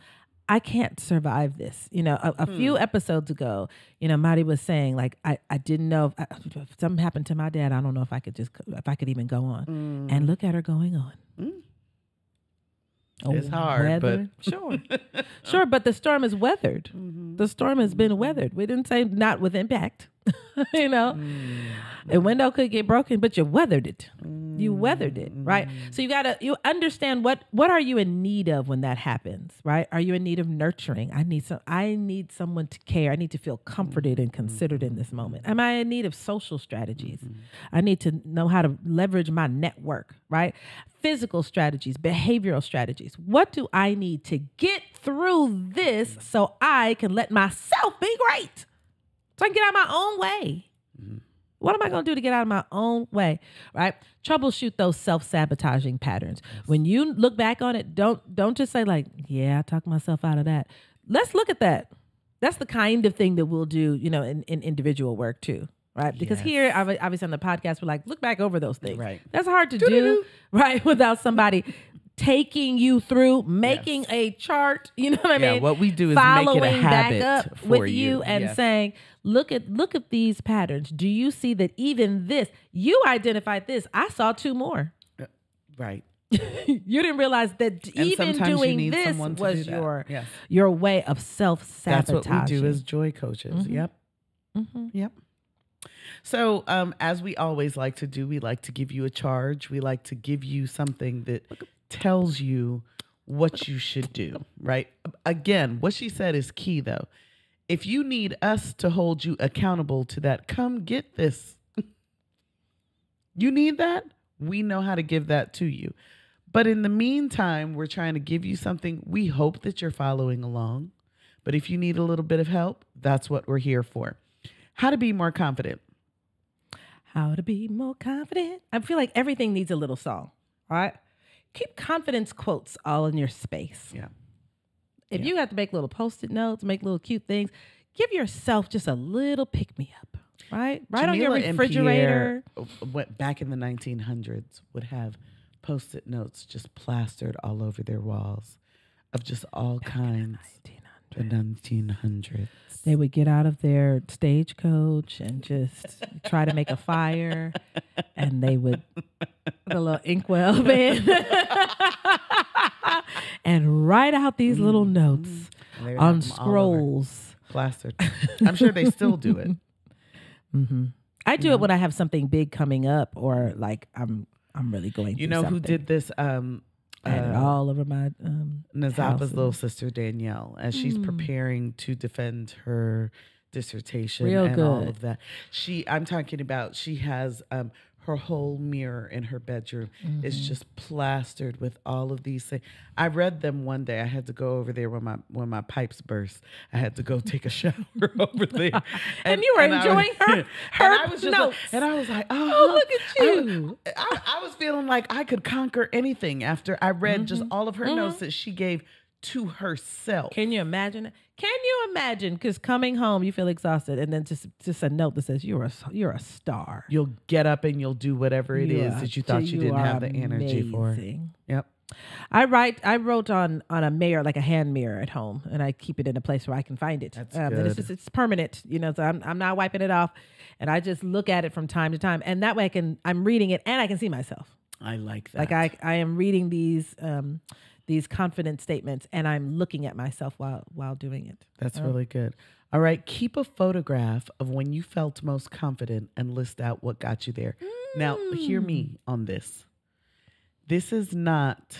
I can't survive this. You know, a, a few Hmm. episodes ago, you know, Mari was saying like, I, I didn't know if, if something happened to my dad. I don't know if I could just, if I could even go on. Mm. And look at her going on. Oh, It's hard, but- sure, sure. But the storm is weathered. Mm-hmm. The storm has been weathered. We didn't say not with impact. you know, Mm. a window could get broken, but you weathered it. You weathered it, right? So you gotta you understand what what are you in need of when that happens, right? Are you in need of nurturing? I need some. I need someone to care. I need to feel comforted and considered in this moment. Am I in need of social strategies? I need to know how to leverage my network, right? Physical strategies, behavioral strategies. What do I need to get through this so I can let myself be great? So I can get out of my own way. Mm-hmm. What am I going to do to get out of my own way? Right? Troubleshoot those self-sabotaging patterns. When you look back on it, don't don't just say like, "Yeah, I talked myself out of that." Let's look at that. That's the kind of thing that we'll do, you know, in, in individual work too, right? Because Yes. here, obviously on the podcast, we're like, look back over those things. Right. That's hard to do, right? Without somebody taking you through, making a chart. You know what I Yeah, mean? what we do is make it a following habit back up for with you. you and Yes. saying, look at look at these patterns. Do you see that even this, you identified this. I saw two more. Right. you didn't realize that And even sometimes you doing need this someone to was do your Yes. your way of self That's what we do as joy coaches. Yep. Mhm. Yep. So, um, as we always like to do, we like to give you a charge. We like to give you something that tells you what you should do, right? Again, what she said is key though. If you need us to hold you accountable to that, come get this. you need that? We know how to give that to you. But in the meantime, we're trying to give you something. We hope that you're following along. But if you need a little bit of help, that's what we're here for. How to be more confident. How to be more confident. I feel like everything needs a little song. All right. Keep confidence quotes all in your space. Yeah. If Yeah. you have to make little post-it notes, make little cute things, give yourself just a little pick me up. Right? Right on your refrigerator. Pierre, back in the 1900s would have post-it notes just plastered all over their walls of just all kinds. The 1900s. They would get out of their stagecoach and just try to make a fire, and they would a little inkwell in and write out these little notes on have them all over, scrolls. plastered. I'm sure they still do it. hmm I do it when I have something big coming up, or like I'm I'm really going. You know who did this? Um, I had it uh, all over my um, Nazapa's little sister Danielle, as she's Mm. preparing to defend her dissertation Real and all of that. She, I'm talking about, she has um, her whole mirror in her bedroom is Mm-hmm. just plastered with all of these things. I read them one day. I had to go over there when my when my pipes burst. I had to go take a shower over there. And you were I enjoying her- and her I was just like- notes. and I was like, oh, Oh, look at you. I, I, I was feeling like I could conquer anything after I read just Mm-hmm. all of her notes that she gave to herself. Can you imagine it? Can you imagine? Because coming home, you feel exhausted, and then just just a note that says you're a you're a star. You'll get up and you'll do whatever it is are- that you thought you, didn't have the energy for. Yep. I write. I wrote on on a mirror, like a hand mirror at home, and I keep it in a place where I can find it. That's Um, and it's just it's permanent, you know. So I'm I'm not wiping it off, and I just look at it from time to time, and that way I can I'm reading it and I can see myself. I like that. Like I I am reading these um these confident statements, and I'm looking at myself while while doing it. That's really good. All right. Keep a photograph of when you felt most confident and list out what got you there. Now, hear me mm. on this. This is not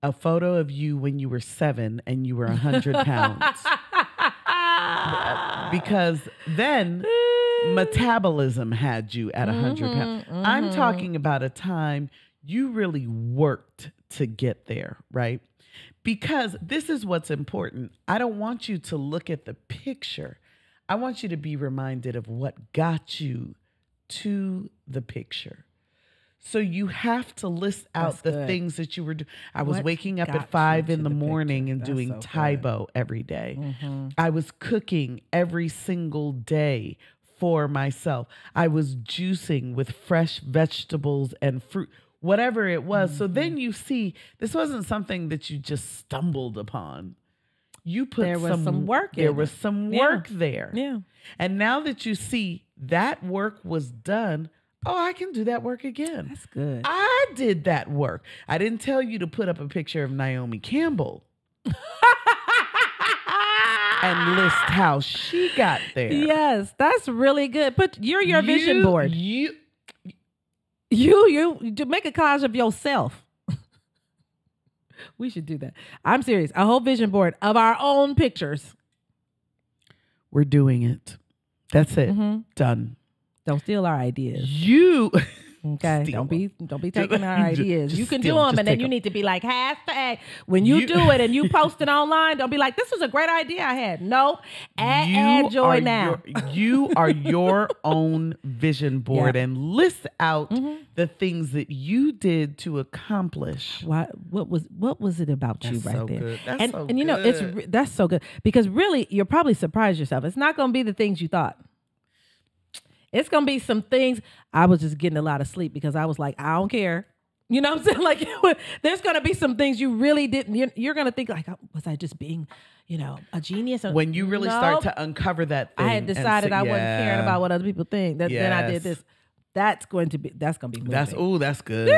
a photo of you when you were seven and you were 100 pounds. because then metabolism had you at 100 pounds. Mm-hmm, I'm talking mm-hmm. about a time you really worked to get there, right? Because this is what's important. I don't want you to look at the picture. I want you to be reminded of what got you to the picture. So you have to list out That's the good. things that you were doing. I was What waking up at five in the, the morning and That's doing so. Tae Bo every day. Mm-hmm. I was cooking every single day for myself. I was juicing with fresh vegetables and fruit, whatever it was. So Mm-hmm. then you see this wasn't something that you just stumbled upon. You put There was some, some work There was some Yeah. work there. Yeah. And now that you see that work was done, oh, I can do that work again. That's good. I did that work. I didn't tell you to put up a picture of Naomi Campbell and list how she got there. Yes, that's really good. But you're your vision board. You You you do- make a collage of yourself. we should do that. I'm serious. A whole vision board of our own pictures. we're doing it. That's it. Mhm. Done. Don't steal our ideas. You Okay. Steal don't be don't be taking our ideas. just you can steal do 'em. them, and then you you 'em. need to be like hashtag when you, You- do it and you post it online. Don't be like this was a great idea I had. No, add, add joy now. Your, you are your own vision board Yeah. and list out Mhm. the things that you did to accomplish. Why, what was what was it about you right so there? That's and so and you know it's that's so good because really you're probably surprised yourself. It's not going to be the things you thought. It's going to be some things. I was just getting a lot of sleep because I was like, I don't care. You know what I'm saying? Like, there's going to be some things you really didn't. You're, you're going to think like, oh, was I just being, you know, a genius? Uh, when you really start to uncover that thing. I had decided say, I wasn't caring about what other people think. That then I did this. That's going to be. That's going to be. Moving. That's oh, that's good.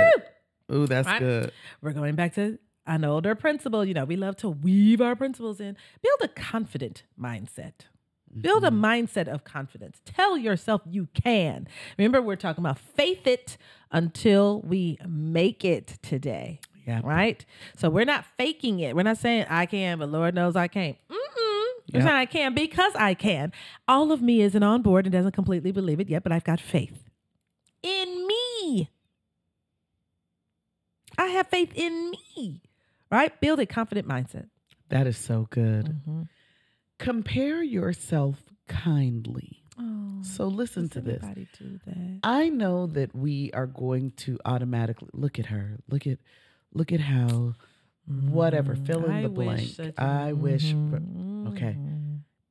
Ooh, that's Right. good. We're going back to an older principle. You know, we love to weave our principles in. Build a confident mindset. Build a mindset of confidence. Tell yourself you can. Remember, we're talking about faith it until we make it today. Yeah. Right? So we're not faking it. We're not saying I can, but Lord knows I can't. Mm-mm. Yep. saying I can because I can. All of me isn't on board and doesn't completely believe it yet, but I've got faith in me. I have faith in me. Right? Build a confident mindset. That is so good. Mm-hmm. Compare yourself kindly. Oh, So listen to this. do that? I know that we are going to automatically look at her. Look at look at how whatever fill in Mm-hmm. I the wish blank. such- I wish for, okay.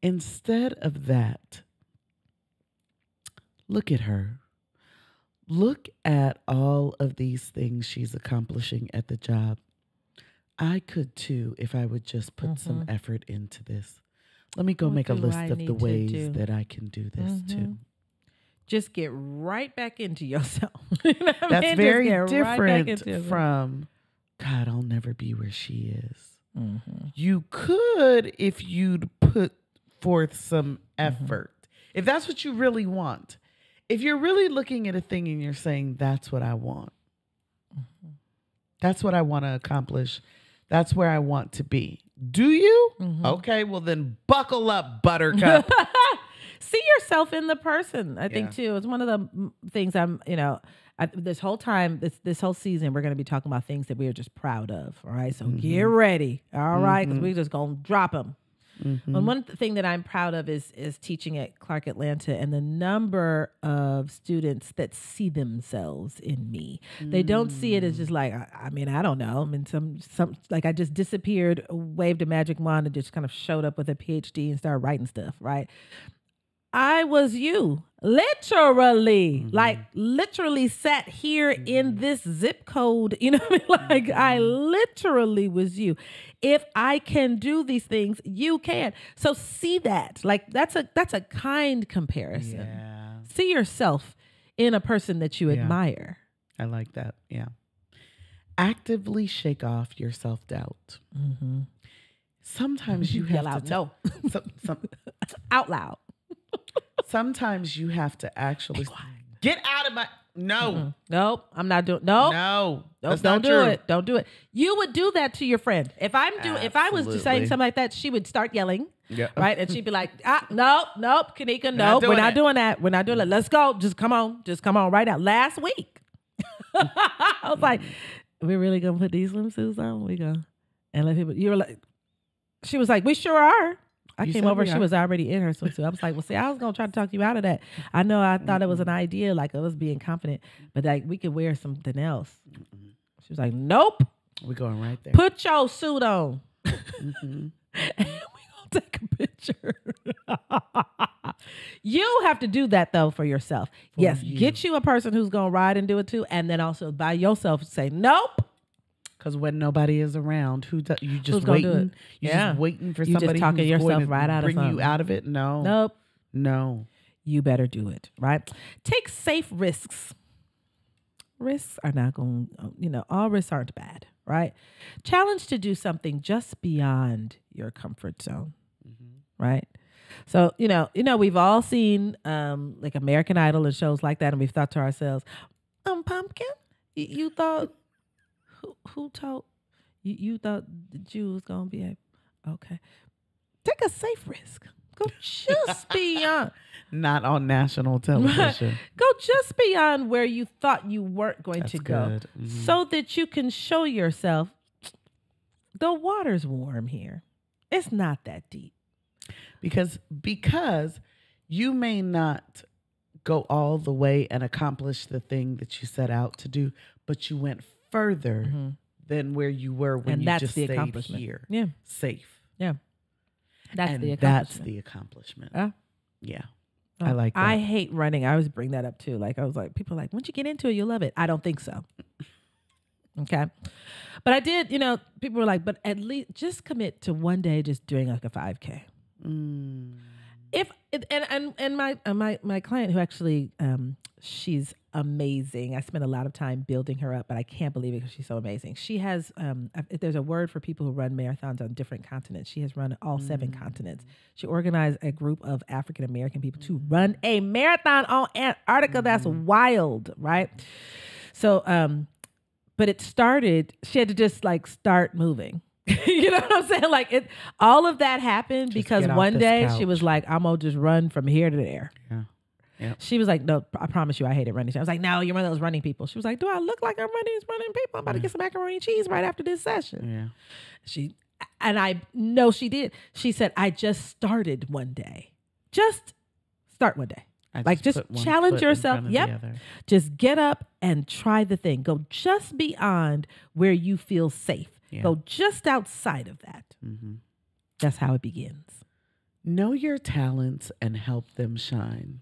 Instead of that look at her. Look at all of these things she's accomplishing at the job. I could too if I would just put some Mhm. effort into this. Let me go What make a list I of the ways that I can do this too. Mhm. Just get right back into yourself. You know what I That's mean? Very get right different from God, I'll never be where she is. Mhm. You could if you'd put forth some Mm-hmm. effort. If that's what you really want. If you're really looking at a thing and you're saying, that's what I want, Mm-hmm. that's what I want to accomplish, that's where I want to be. Do you? Mhm. Okay, well then buckle up, buttercup. see yourself in the person. I think too. It's one of the things I'm, you know, I, this whole time, this this whole season, we're going to be talking about things that we are just proud of. All right, so get ready. All right, because we're just gonna drop them. Mm-hmm. And one thing that I'm proud of is is teaching at Clark Atlanta and the number of students that see themselves in me. They don't see it as just like I, I mean I don't know. I mean some some like I just disappeared, waved a magic wand, and just kind of showed up with a PhD and started writing stuff. Right. I was you, literally, mm-hmm. like literally sat here in mm-hmm. this zip code. You know, what I mean? like I mm-hmm. literally was you. If I can do these things, you can. So see that, like that's a that's a kind comparison. Yeah. See yourself in a person that you Yeah. admire. I like that. Yeah. Actively shake off your self doubt. Sometimes you have Yell out, to no, some, some, out loud. Sometimes you have to actually get out of my no Nope, I'm not doing. Nope. no Nope, don't do true. it. Don't do it. You would do that to your friend. If I'm doing, if I was saying something like that, she would start yelling. Yeah. Right, and she'd be like, "Ah, nope, nope, Kanika, nope, we're not it." doing that. We're not doing that. Let's go. Just come on. Just come on right now." Last week, I was like, "We're really gonna put these swimsuits on? We go and let people." You were like, she was like, "We sure are." I You came over. She was already in her swimsuit. I was like, "Well, see, I was gonna try to talk you out of that. I know I thought it was an idea, like it was being confident, but like we could wear something else." She was like, "Nope, We're going right there. put your suit on, Mhm. and we gonna take a picture." you have to do that though for yourself. yes, you. get you a person who's gonna ride and do it too, and then also by yourself say, "Nope." Because when nobody is around, who do, you just Who's gonna do waiting? it? You Yeah. just waiting for You just somebody talking who's yourself going to right out of bring something. you out of it. No, Nope. no. you better do it, right? Take safe risks. Risks are not going, you know, all risks aren't bad, right? Challenge to do something just beyond your comfort zone, right? So, you know, you know, we've all seen um like American Idol and shows like that, and we've thought to ourselves, um, pumpkin, you thought who told you you thought the Jew was gonna be a okay. Take a safe risk. Go just beyond. Not on national television. Go just beyond where you thought you weren't going That's to go good. Mhm. so that you can show yourself the water's warm here. It's not that deep. because because you may not go all the way and accomplish the thing that you set out to do, but you went further than where you were when Mm-hmm. and you that's just the stayed accomplishment. here, Yeah. safe. Yeah. That's and the that's accomplishment. the accomplishment. Uh, yeah, Oh, I like that. I hate running. I always bring that up too. Like I was like, people are like, once you get into it, you'll love it. I don't think so. Okay. But I did, you know, people were like, but at least just commit to one day just doing like a 5K. Mm. if and and and my uh, my my client who actually um she's amazing. I spent a lot of time building her up but i can't believe it because she's so amazing. She has um if there's a word for people who run marathons on different continents she has run all seven continents. She organized a group of african american people to run a marathon on antarctica. That's wild right? So um but it started she had to just like start moving you know what i'm saying like it all of that happened because one day she was like i'm gonna just run from here to there Yeah. Yeah. she was like no i promise you i hated running i was like no you're one of those running people she was like do i look like i'm running running people i'm about to get some macaroni and cheese right after this session Yeah. she and i know she did she said i just started one day just start one day I Like, just one challenge yourself. front of the Yep. just get up and try the thing. Go just beyond where you feel safe. Yeah. Go just outside of that. Mhm. That's how it begins. Know your talents and help them shine.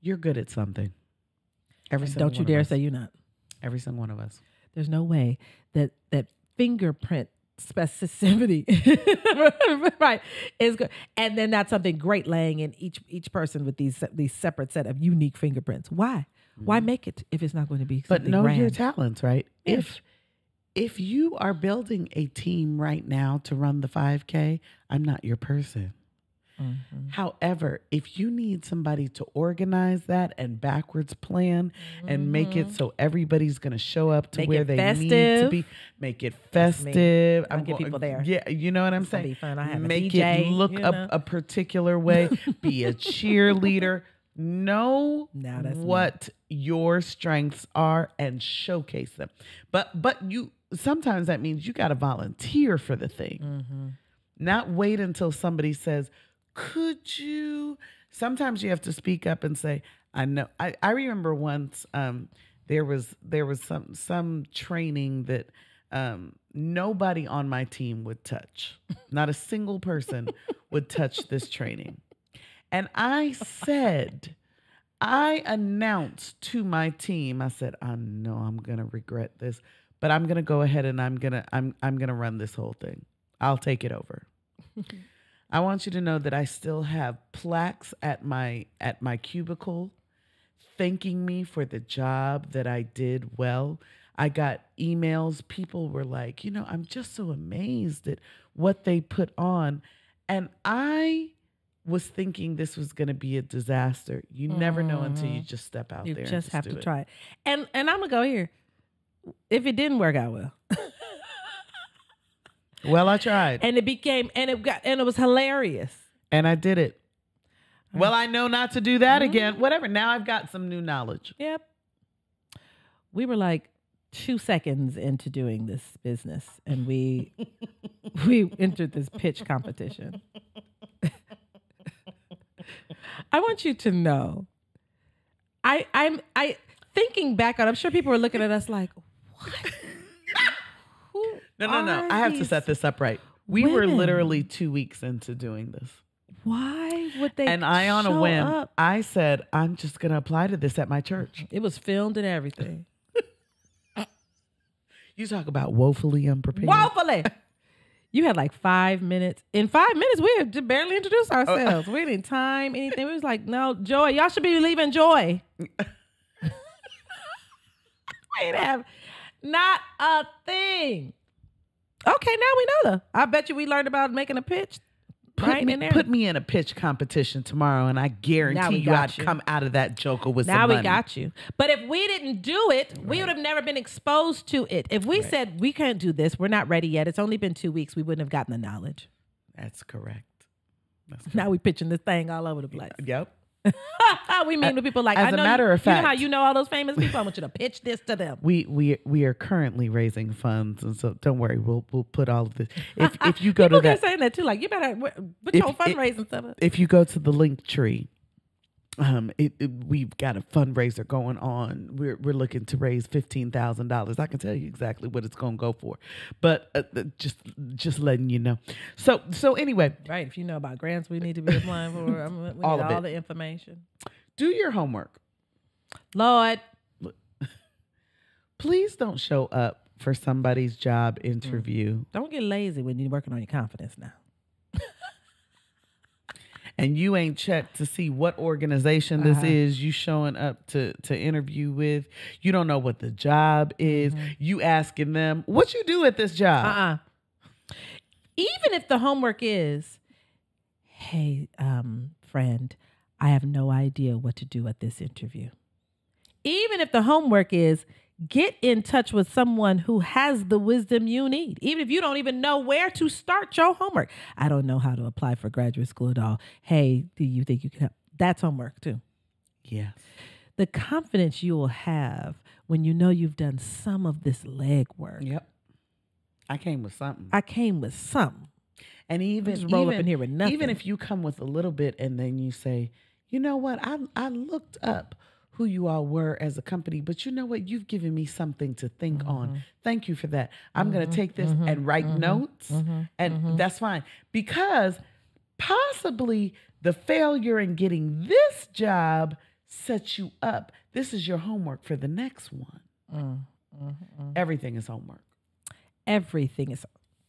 You're good at something. Every single Don't you one of dare us. say you're not. Every single one of us. There's no way that that fingerprint specificity right is good and then that's something great laying in each each person with these these separate set of unique fingerprints why why make it if it's not going to be Mm-hmm. But something know your talents, right? Yeah. If if you are building a team right now to run the 5K, I'm not your person. Mm-hmm. However, if you need somebody to organize that and backwards plan and make it so everybody's going to show up to Mm-hmm. Make where they need to be, make it festive. I'll get people there. Yeah, you know what I'm It's saying. be fun. I have a make DJ, it look you a, know. a particular way. be a cheerleader. Know Now that's me. what your strengths are and showcase them. But but you sometimes that means you got to volunteer for the thing Mm-hmm. not wait until somebody says, Could you? Sometimes you have to speak up and say, I know. I, I remember once um, there was there was some some training that um, nobody on my team would touch. Not a single person would touch this training. And I said, I announced to my team, I said, I know I'm gonna regret this, but I'm gonna go ahead and I'm gonna I'm I'm gonna run this whole thing. I'll take it over. I want you to know that I still have plaques at my at my cubicle thanking me for the job that I did well. I got emails. People were like, you know, I'm just so amazed at what they put on. And I was thinking this was going to be a disaster. You never know until you mm-hmm. just step out You there. and just have to it. try it. And and I'm gonna go here. If it didn't work out well, Well, I tried and it became and it got and it was hilarious. and I did it. Well, I know not to do that Mm-hmm. again. Whatever. Now I've got some new knowledge. Yep. We were like two seconds into doing this business, and we we entered this pitch competition. I want you to know. I I'm I thinking back on. I'm sure people were looking at us like, No, no, no. I have to set this up right. We were women? literally two weeks into doing this. Why would they? And I, on a show whim, up? I said, I'm just going to apply to this at my church. It was filmed and everything. You talk about woefully unprepared. Woefully. You had like five minutes. In five minutes, we had just barely introduced oh, uh, ourselves. we didn't time anything. We was like, no, Joy, y'all should be leaving Joy. we didn't have not a thing. Okay, now we know the. I bet you we learned about making a pitch Put, right me, put me in a pitch competition tomorrow, and I guarantee you I'd you. come out of that joker with now some we got you. But if we didn't do it, we would have never been exposed to it. If we said we can't do this, we're not ready yet. It's only been two weeks. We wouldn't have gotten the knowledge. That's correct. That's Now we're pitching this thing all over the place. Yep. we mean to people like as I a know matter you, of you know how you know all those famous people. I want you to pitch this to them. We we we are currently raising funds, and so don't worry, we'll we'll put all of this. If if you go people to that, saying that too. Like you better put If your fundraising stuff. Up. if you go to the Linktree, um, it, it- we've got a fundraiser going on. We're we're looking to raise fifteen thousand dollars. I can tell you exactly what it's going to go for, but uh, uh, just just letting you know. So so anyway, Right. If you know about grants, we need to be applying for. I'm, we All need all the information. do your homework. Lord, Please don't show up for somebody's job Mm. interview don't get lazy when you're working on your confidence now. And you ain't checked to see what organization this Uh-huh. is you showing up to to interview with. You don't know what the job is. Mm-hmm. You asking them what you do at this job. Uh uh Even if the homework is, hey, um, friend, I have no idea what to do at this interview. Even if the homework is, get in touch with someone who has the wisdom you need. Even if you don't even know where to start your homework. I don't know how to apply for graduate school at all. Hey, do you think you can help? That's homework too. Yes. The confidence you will have when you know you've done some of this legwork. Yep. I came with something. I came with some. and even just roll up in here with nothing. even if you come with a little bit and then you say, you know what, I I looked up who you all were as a company, but you know what, you've given me something to think Mm-hmm. on. Thank you for that. I'm gonna take this and write notes, Mm-hmm. and that's fine because possibly the failure in getting this job sets you up. This is your homework for the next one. Mm-hmm. Everything is homework. Everything is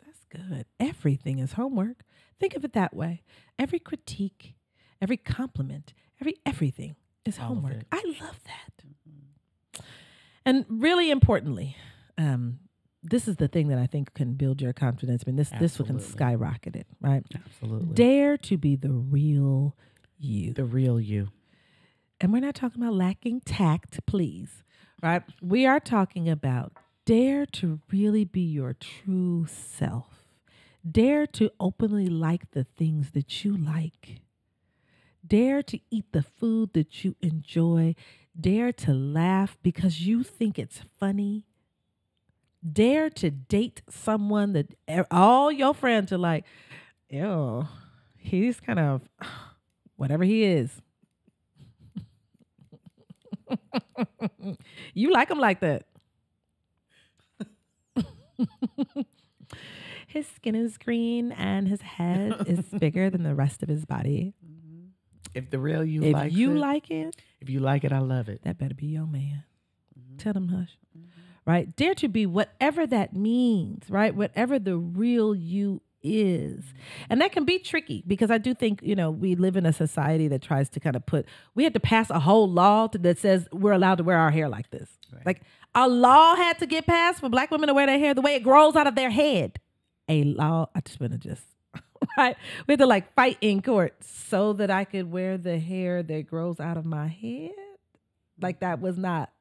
that's good. Everything is homework. Think of it that way. Every critique, every compliment, every everything is All homework. I love that. And really importantly, um, this is the thing that I think can build your confidence. I mean, this this can skyrocket it, right? Absolutely. Dare to be the real you. the real you. and we're not talking about lacking tact, please, right? We are talking about dare to really be your true self. Dare to openly like the things that you like. Dare to eat the food that you enjoy. Dare to laugh because you think it's funny. Dare to date someone that all your friends are like, ew, he's kind of whatever he is. you like him like that. his skin is green and his head is bigger than the rest of his body. If the real you if you it, like it, if you like it, I love it. that better be your man. Mm-hmm. Tell them hush. Mm-hmm. Right? Dare to be whatever that means, right? Whatever the real you is. Mm-hmm. And that can be tricky because I do think, you know, we live in a society that tries to kind of put, we had to pass a whole law to, that says we're allowed to wear our hair like this. Right. Like a law had to get passed for black women to wear their hair the way it grows out of their head. A law, I just want to just, right? We had to like fight in court so that I could wear the hair that grows out of my head. Like that was not,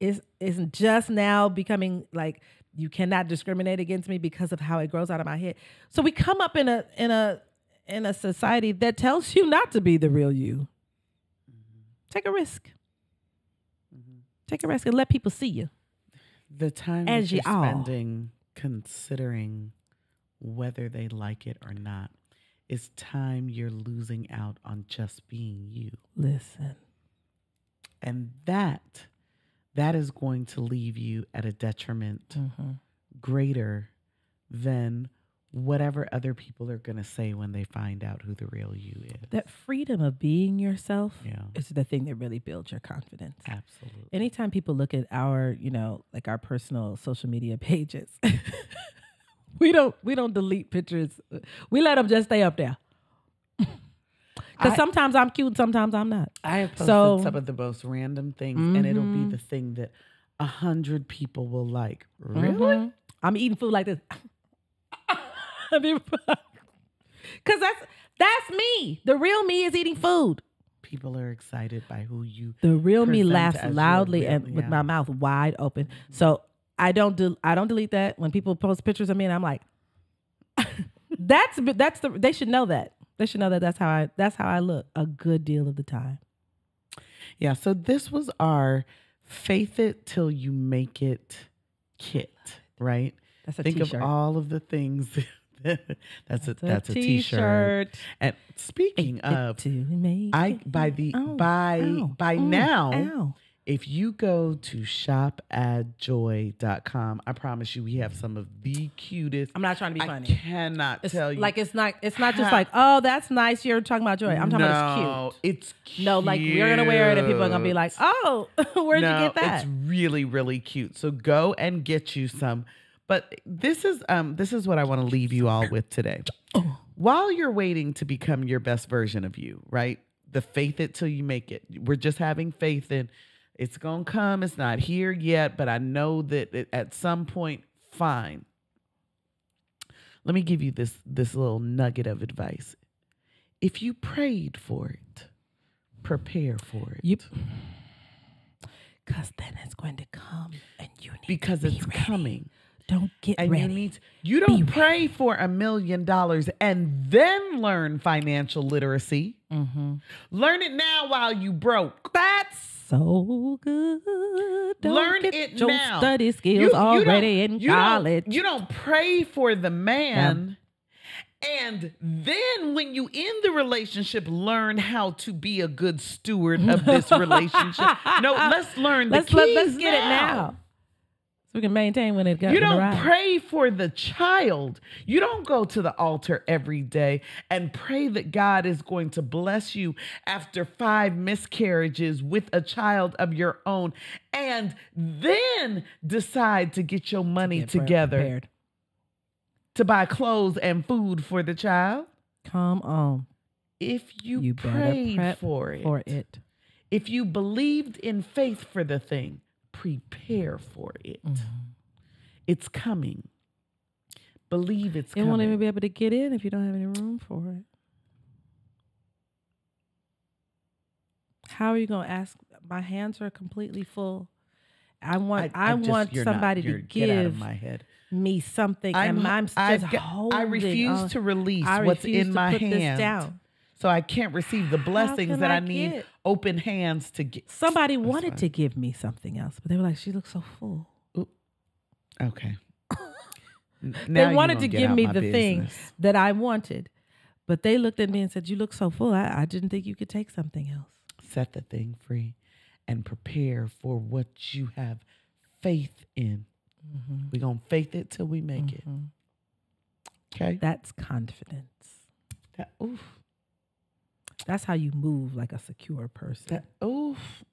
is isn't just now becoming like you cannot discriminate against me because of how it grows out of my head. So we come up in a in a in a society that tells you not to be the real you. Take a risk. Mm-hmm. Take a risk and let people see you. The time As you you're are. spending considering whether they like it or not It's time you're losing out on just being you. Listen. And that that is going to leave you at a detriment Mhm. greater than whatever other people are going to say when they find out who the real you is. That freedom of being yourself Yeah. is the thing that really builds your confidence. Absolutely. anytime people look at our you know like our personal social media pages we don't we don't delete pictures we let them just stay up there because sometimes i'm cute sometimes i'm not I have posted So- some of the most random things, and it'll be Mhm. the thing that a hundred people will like. Really? Mhm. i'm eating food like this because that's that's me the real me is eating food People are excited by who you. the real me laughs loudly real- and with my mouth wide open so i don't do i don't delete that when people post pictures of me and i'm like that's that's the they should know that they should know that that's how i that's how i look a good deal of the time Yeah. So this was our faith it till you make it kit, right? that's a Think t-shirt of all of the things. that's a a that's a t-shirt. And speaking it of, make I it. by the Ow, by ow, by mm, now. If you go to shopaddjoy.com, I promise you we have some of the cutest. i'm not trying to be funny. I cannot it's tell you. like it's not it's not just like oh that's nice you're talking about joy i'm talking about it's No, cute It's cute. no like we're gonna wear it and people are gonna be like oh where'd no, you get that It's really, really cute. So go and get you some. But this is um this is what I want to leave you all with today. Oh. While you're waiting to become your best version of you, right? The faith it till you make it. We're just having faith in it's gonna come. It's not here yet, but I know that it, at some point, fine. Let me give you this this little nugget of advice. If you prayed for it, prepare for it. You, because then it's going to come, and you need because to be it's ready. coming. Don't get And ready. you need you don't pray for a million dollars and then learn financial literacy. mm-hmm. Learn it now while you broke. That's so good. Don't Learn it your now. study You- skills you don't- already in you don't- college. you don't pray for the man. And then when you in the relationship, learn how to be a good steward of this relationship. No, let's learn the let's keys let, let's get it now, so we can maintain when it got You don't pray for the child. You don't go to the altar every day and pray that God is going to bless you after five miscarriages with a child of your own and then decide to get your money Get together prepared. to buy clothes and food for the child. Come on, If you, you prayed for it, for it. if you believed in faith for the thing, prepare for it. Mm-hmm. It's coming. Believe it's It coming. won't even be able to get in if you don't have any room for it. How are you going to ask? My hands are completely full. I want I, I'm just- want you're not- somebody to get out of give my head. me something, I'm, and I'm just I've holding. I refuse on. to release I what's refuse in to my put this down. So I can't receive the blessings that I, I need get- open hands to get. Somebody wanted to give me something else, but they were like, "She looks so full." Okay. They wanted gonna give me the thing that I wanted, but they looked at me and said, "You look so full. I, I didn't think you could take something else." Set the thing free and prepare for what you have faith in. Mm-hmm. We're going to faith it till we make it. Okay? That's confidence. That, oof. That's how you move like a secure person. That, oof.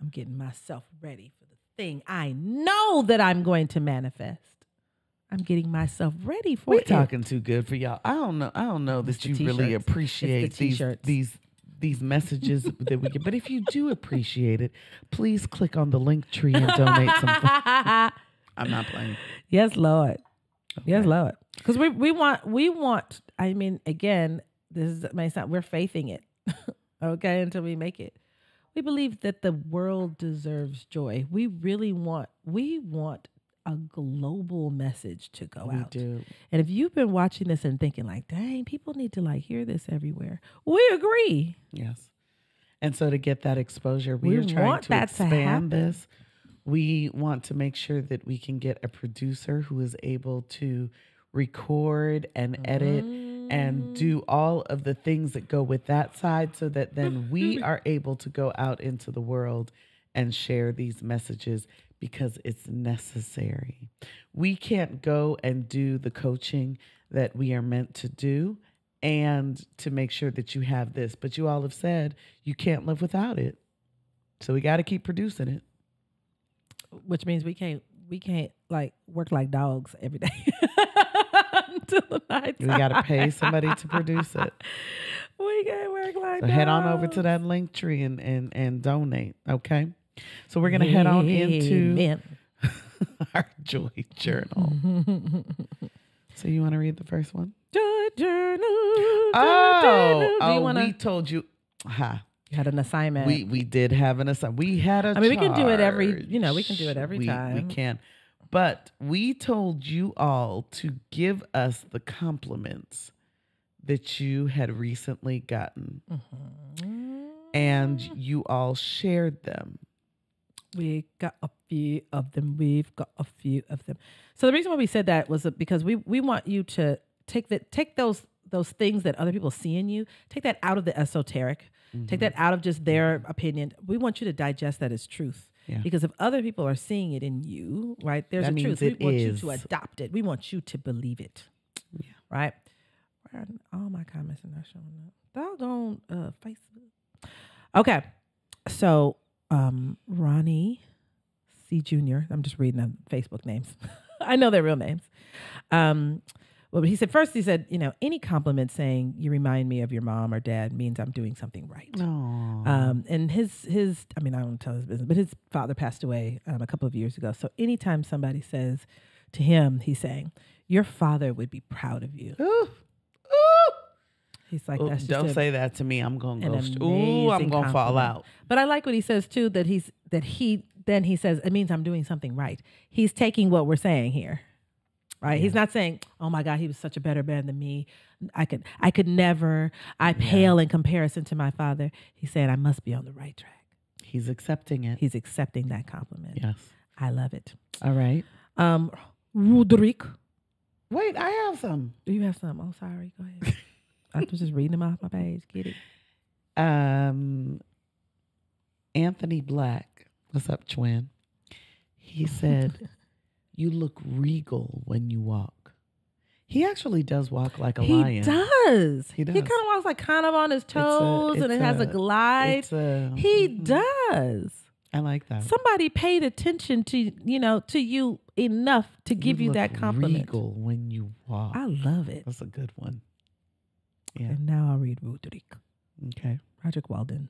I'm getting myself ready for the thing I know that I'm going to manifest. I'm getting myself ready for We're it. talking too good for y'all. I don't know. I don't know that you really t-shirts. The appreciate these these these messages that we get. But if you do appreciate it, please click on the Linktree and donate something. I'm not playing. yes, Lord. Yes, Lord. Because we we want we want. I mean, again, this is may sound we're faithing it, okay, until we make it. We believe that the world deserves joy. We really want we want a global message to go we out. do. And if you've been watching this and thinking like, dang, people need to like hear this everywhere, we agree. Yes. And so to get that exposure, we, We are trying to that to expand this. We want to make sure that we can get a producer who is able to record and edit mm-hmm. And do mm. all of the things that go with that side so that then we are able to go out into the world and share these messages because it's necessary. We can't go and do the coaching that we are meant to do and to make sure that you have this, but you all have said you can't live without it. So we got to keep producing it. which means we can't we can't like work like dogs every day until the night. We got to pay somebody to produce it. We can't work like So head on over to that Linktree and and and donate. Okay. So we're gonna head on into our joy journal. so you want to read the first one? Joy journal. joy Oh, journal. Oh, want we told you. Ha. You had an assignment. We we did have an assignment. We had a. I mean, we can do it every- you know, we can do it every We- We can, but we told you all to give us the compliments that you had recently gotten, Mm-hmm. and you all shared them. We got a few of them. We've got a few of them. So the reason why we said that was because we we want you to take that take those those things that other people see in you, take that out of the esoteric, take that out of just their opinion. We want you to digest that as truth. Yeah. Because if other people are seeing it in you, right, there's That a truth. We want you to adopt it. We want you to believe it. Yeah. Right? Where are all my comments are not showing up. Doggone uh, Facebook. Okay. So um, Ronnie C. Jr. I'm just reading the Facebook names. I know their real names. Um, well, he said first he said, you know, any compliment saying you remind me of your mom or dad means I'm doing something right. Um, and his his I mean I don't tell his business, but his father passed away um, a couple of years ago. So anytime somebody says to him, he's saying, "Your father would be proud of you." Ooh. Ooh. He's like, Ooh, "That's just don't say that to me. I'm gonna go. st- Ooh, I'm gonna fall out. But I like what he says too that he's that he then he says it means I'm doing something right. He's taking what we're saying here. Right? He's not saying, "Oh my god, he was such a better man than me. I could I could never I pale in comparison to my father." He's saying I must be on the right track. He's accepting it. He's accepting that compliment. yes. I love it. All right. Um Roderick, Wait, I have some. do you have some? Oh, sorry. Go ahead. I was just reading them off my page. Get it? Um, Anthony Black. What's up, twin? He said, "You look regal when you walk." He actually does walk like a he lion. does. He does. He kind of walks like kind of on his toes, and it's it has a, a- glide. A, He mhm. does. I like that. Somebody paid attention to you know to you enough to give you, look that compliment. Regal when you walk. I love it. That's a good one. Yeah. And now I'll read Roderick. Okay. Roderick Walden.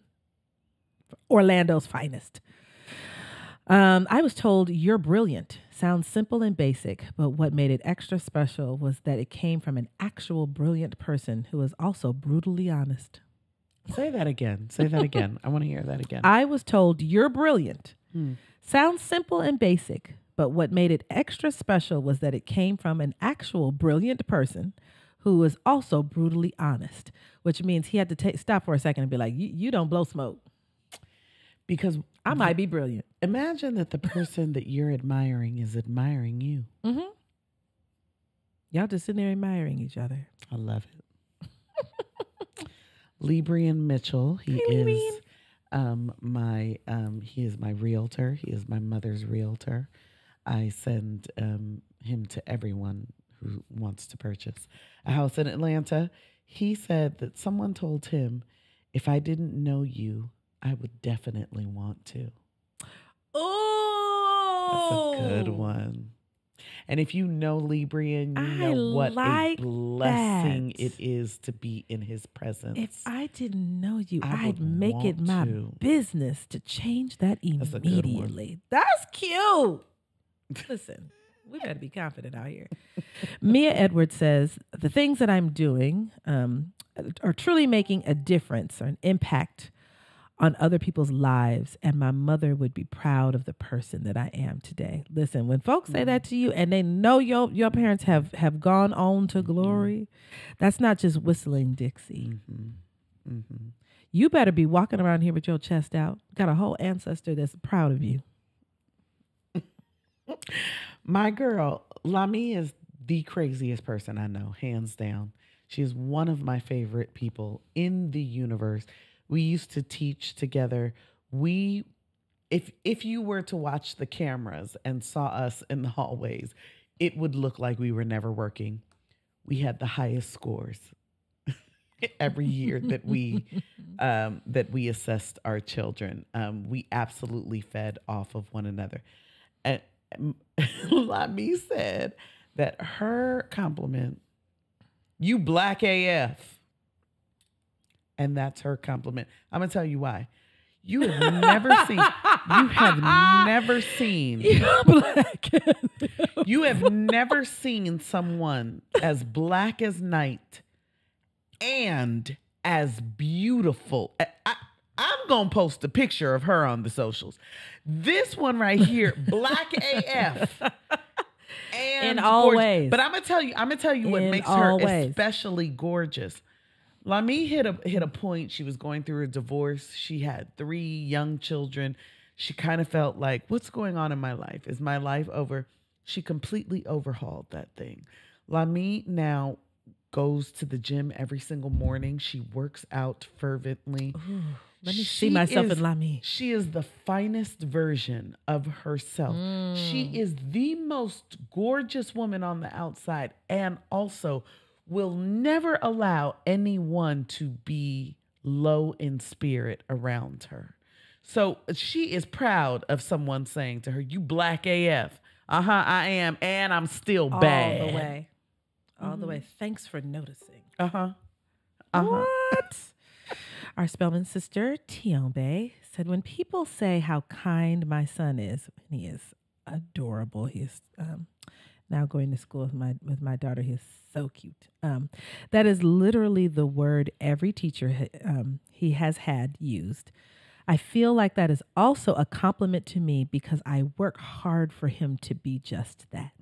Orlando's finest. Um, I was told you're brilliant. Sounds simple and basic, but what made it extra special was that it came from an actual brilliant person who was also brutally honest. Say that again. Say that again. I want to hear that again. I was told you're brilliant. Hmm. Sounds simple and basic, but what made it extra special was that it came from an actual brilliant person who was also brutally honest, which means he had to take stop for a second and be like, "You you don't blow smoke. Because I might be brilliant." imagine that the person that you're admiring is admiring you. Mm-hmm. Y'all just sitting there admiring each other. I love it. Librian Mitchell, he Hey, is um, my um, he is my realtor. He is my mother's realtor. I send um, him to everyone who wants to purchase a house in Atlanta. He said that someone told him, "If I didn't know you, I would definitely want to." Oh, That's a good one. And if you know Librian, you I know what like a blessing that. it is to be in his presence. If I didn't know you, I I'd make it my to. business to change that That's a good one. immediately. That's cute. Listen, we better be confident out here. Mia Edwards says the things that I'm doing um, are truly making a difference or an impact on other people's lives, and my mother would be proud of the person that I am today. Listen, when folks say that to you and they know your your parents have have gone on to glory, that's not just whistling Dixie. Mm-hmm. Mm-hmm. You better be walking around here with your chest out. Got a whole ancestor that's proud of you. My girl, Lami is the craziest person I know, hands down. She is one of my favorite people in the universe. We used to teach together. We if if you were to watch the cameras and saw us in the hallways, it would look like we were never working. We had the highest scores every year that we um, that we assessed our children. Um, we absolutely fed off of one another. And um, Lami said that her compliment, you black AF. And that's her compliment. I'm gonna tell you why. You have never seen, you have never seen, you have never seen someone as black as night and as beautiful. I, I, I'm gonna post a picture of her on the socials. This one right here, black AF. And In all gorgeous. ways. But I'm gonna tell you, I'm gonna tell you what In makes her ways. especially gorgeous. Lami hit a hit a point. She was going through a divorce. She had three young children. She kind of felt like, what's going on in my life? Is my life over? She completely overhauled that thing. Lami now goes to the gym every single morning. She works out fervently. Let me see myself is- in Lami. She is the finest version of herself. She Mm. is the most gorgeous woman on the outside and also will never allow anyone to be low in spirit around her. So she is proud of someone saying to her, You black AF. Uh huh, I am. And I'm still bad. All the way. All the way. Thanks for noticing. Uh huh. Uh huh. What? Our Spelman sister, Tiombe, said, When people say how kind my son is, and he is adorable, he is um, now going to school with my, with my daughter. He's so cute. Um, that is literally the word every teacher um, he has had used. I feel like that is also a compliment to me because I work hard for him to be just that.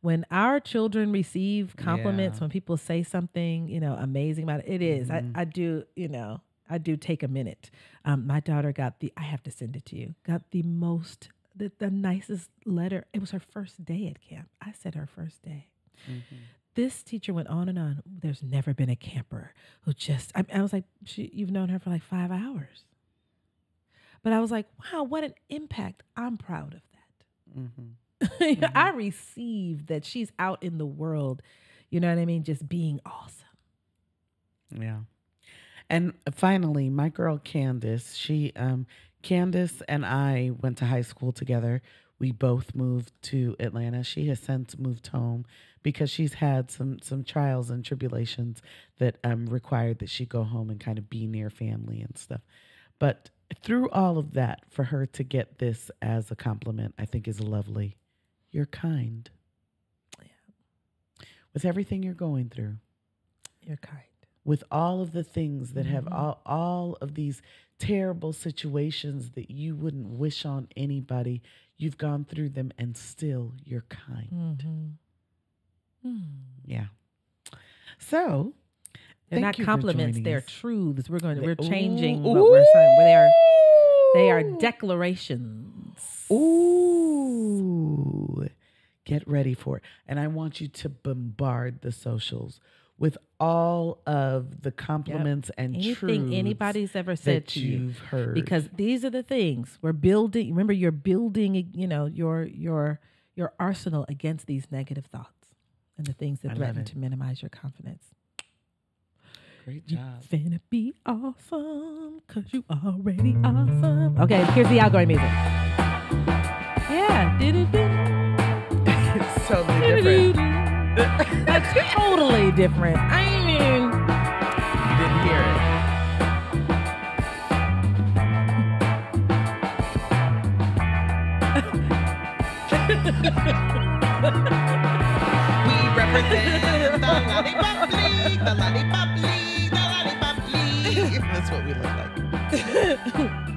When our children receive compliments, Yeah. when people say something, you know, amazing about it, it is. Mhm. I, I do, you know, I do take a minute. Um, my daughter got the, I have to send it to you, got the most, the, the nicest letter. It was her first day at camp. I said her first day this teacher went on and on. There's never been a camper who just. I, I was like, she, you've known her for like five hours. But I was like, wow, what an impact! I'm proud of that. Mm-hmm. I received that she's out in the world. You know what I mean? Just being awesome. Yeah. And finally, my girl Candace, she um Candace and I went to high school together. We both moved to Atlanta. She has since moved home because she's had some some trials and tribulations that um required that she go home and kind of be near family and stuff. But through all of that, for her to get this as a compliment, I think is lovely. You're kind. Yeah. With everything you're going through, You're kind. with all of the things that have Mhm. all, all of these terrible situations that you wouldn't wish on anybody, you've gone through them and still you're kind. Mm-hmm. Yeah. So, They're not compliments; they're truths. We're going. to We're changing Ooh, what we're saying. They are. They are declarations. Ooh. Get ready for it. And I want you to bombard the socials with all of the compliments and Anything anybody's ever said that to you. you've heard. because these are the things we're building remember you're building you know your your your arsenal against these negative thoughts and the things that love threaten to minimize your confidence great job. You're gonna be awesome because you already awesome okay here's the outgoing music yeah it's totally different. that's totally different i mean You didn't hear it. we represent the lollipop league, the lollipop league, the lollipop league. That's what we look like.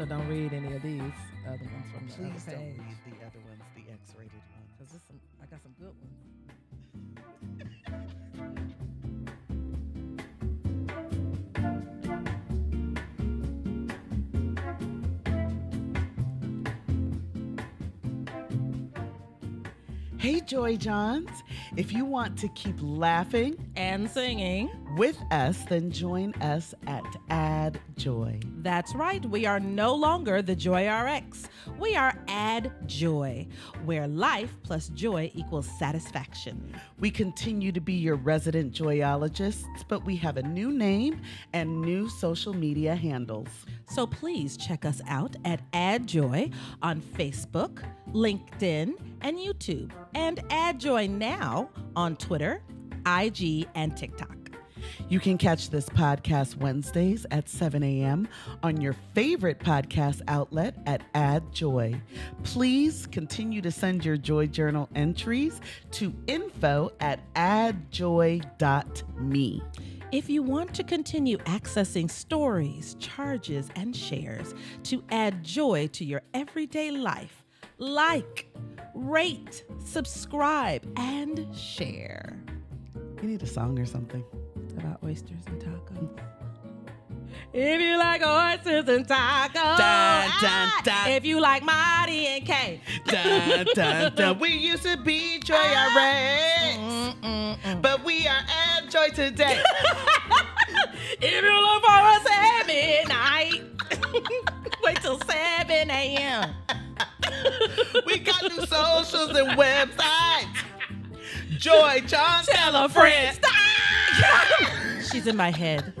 so don't read any of these other ones from the Please other don't read the other ones, the X-rated ones. Cause this some, I got some good ones. Hey, Joy Johns, if you want to keep laughing And singing. With us, then join us at Add Joy. That's right. We are no longer the Joy RX. We are Add Joy, where life plus joy equals satisfaction. We continue to be your resident joyologists, but we have a new name and new social media handles. So please check us out at Add Joy on Facebook, LinkedIn, and YouTube, and Add Joy now on Twitter, IG, and TikTok. You can catch this podcast Wednesdays at 7 a.m. on your favorite podcast outlet at Add Joy. Please continue to send your Joy Journal entries to info at addjoy.me. If you want to continue accessing stories, charges, and shares to add joy to your everyday life, like, rate, subscribe, and share. You need a song or something. About oysters and tacos. If you like oysters and tacos, Dun, dun, ah, dun. if you like Marty and Kay, dun, dun, dun. We used to be Joy RX, Mm-mm-mm. but we are Add Joy today. if you look for us at midnight, wait till 7 a.m. we got new socials and websites. Joy John, Tell a friend. Stop! She's in my head.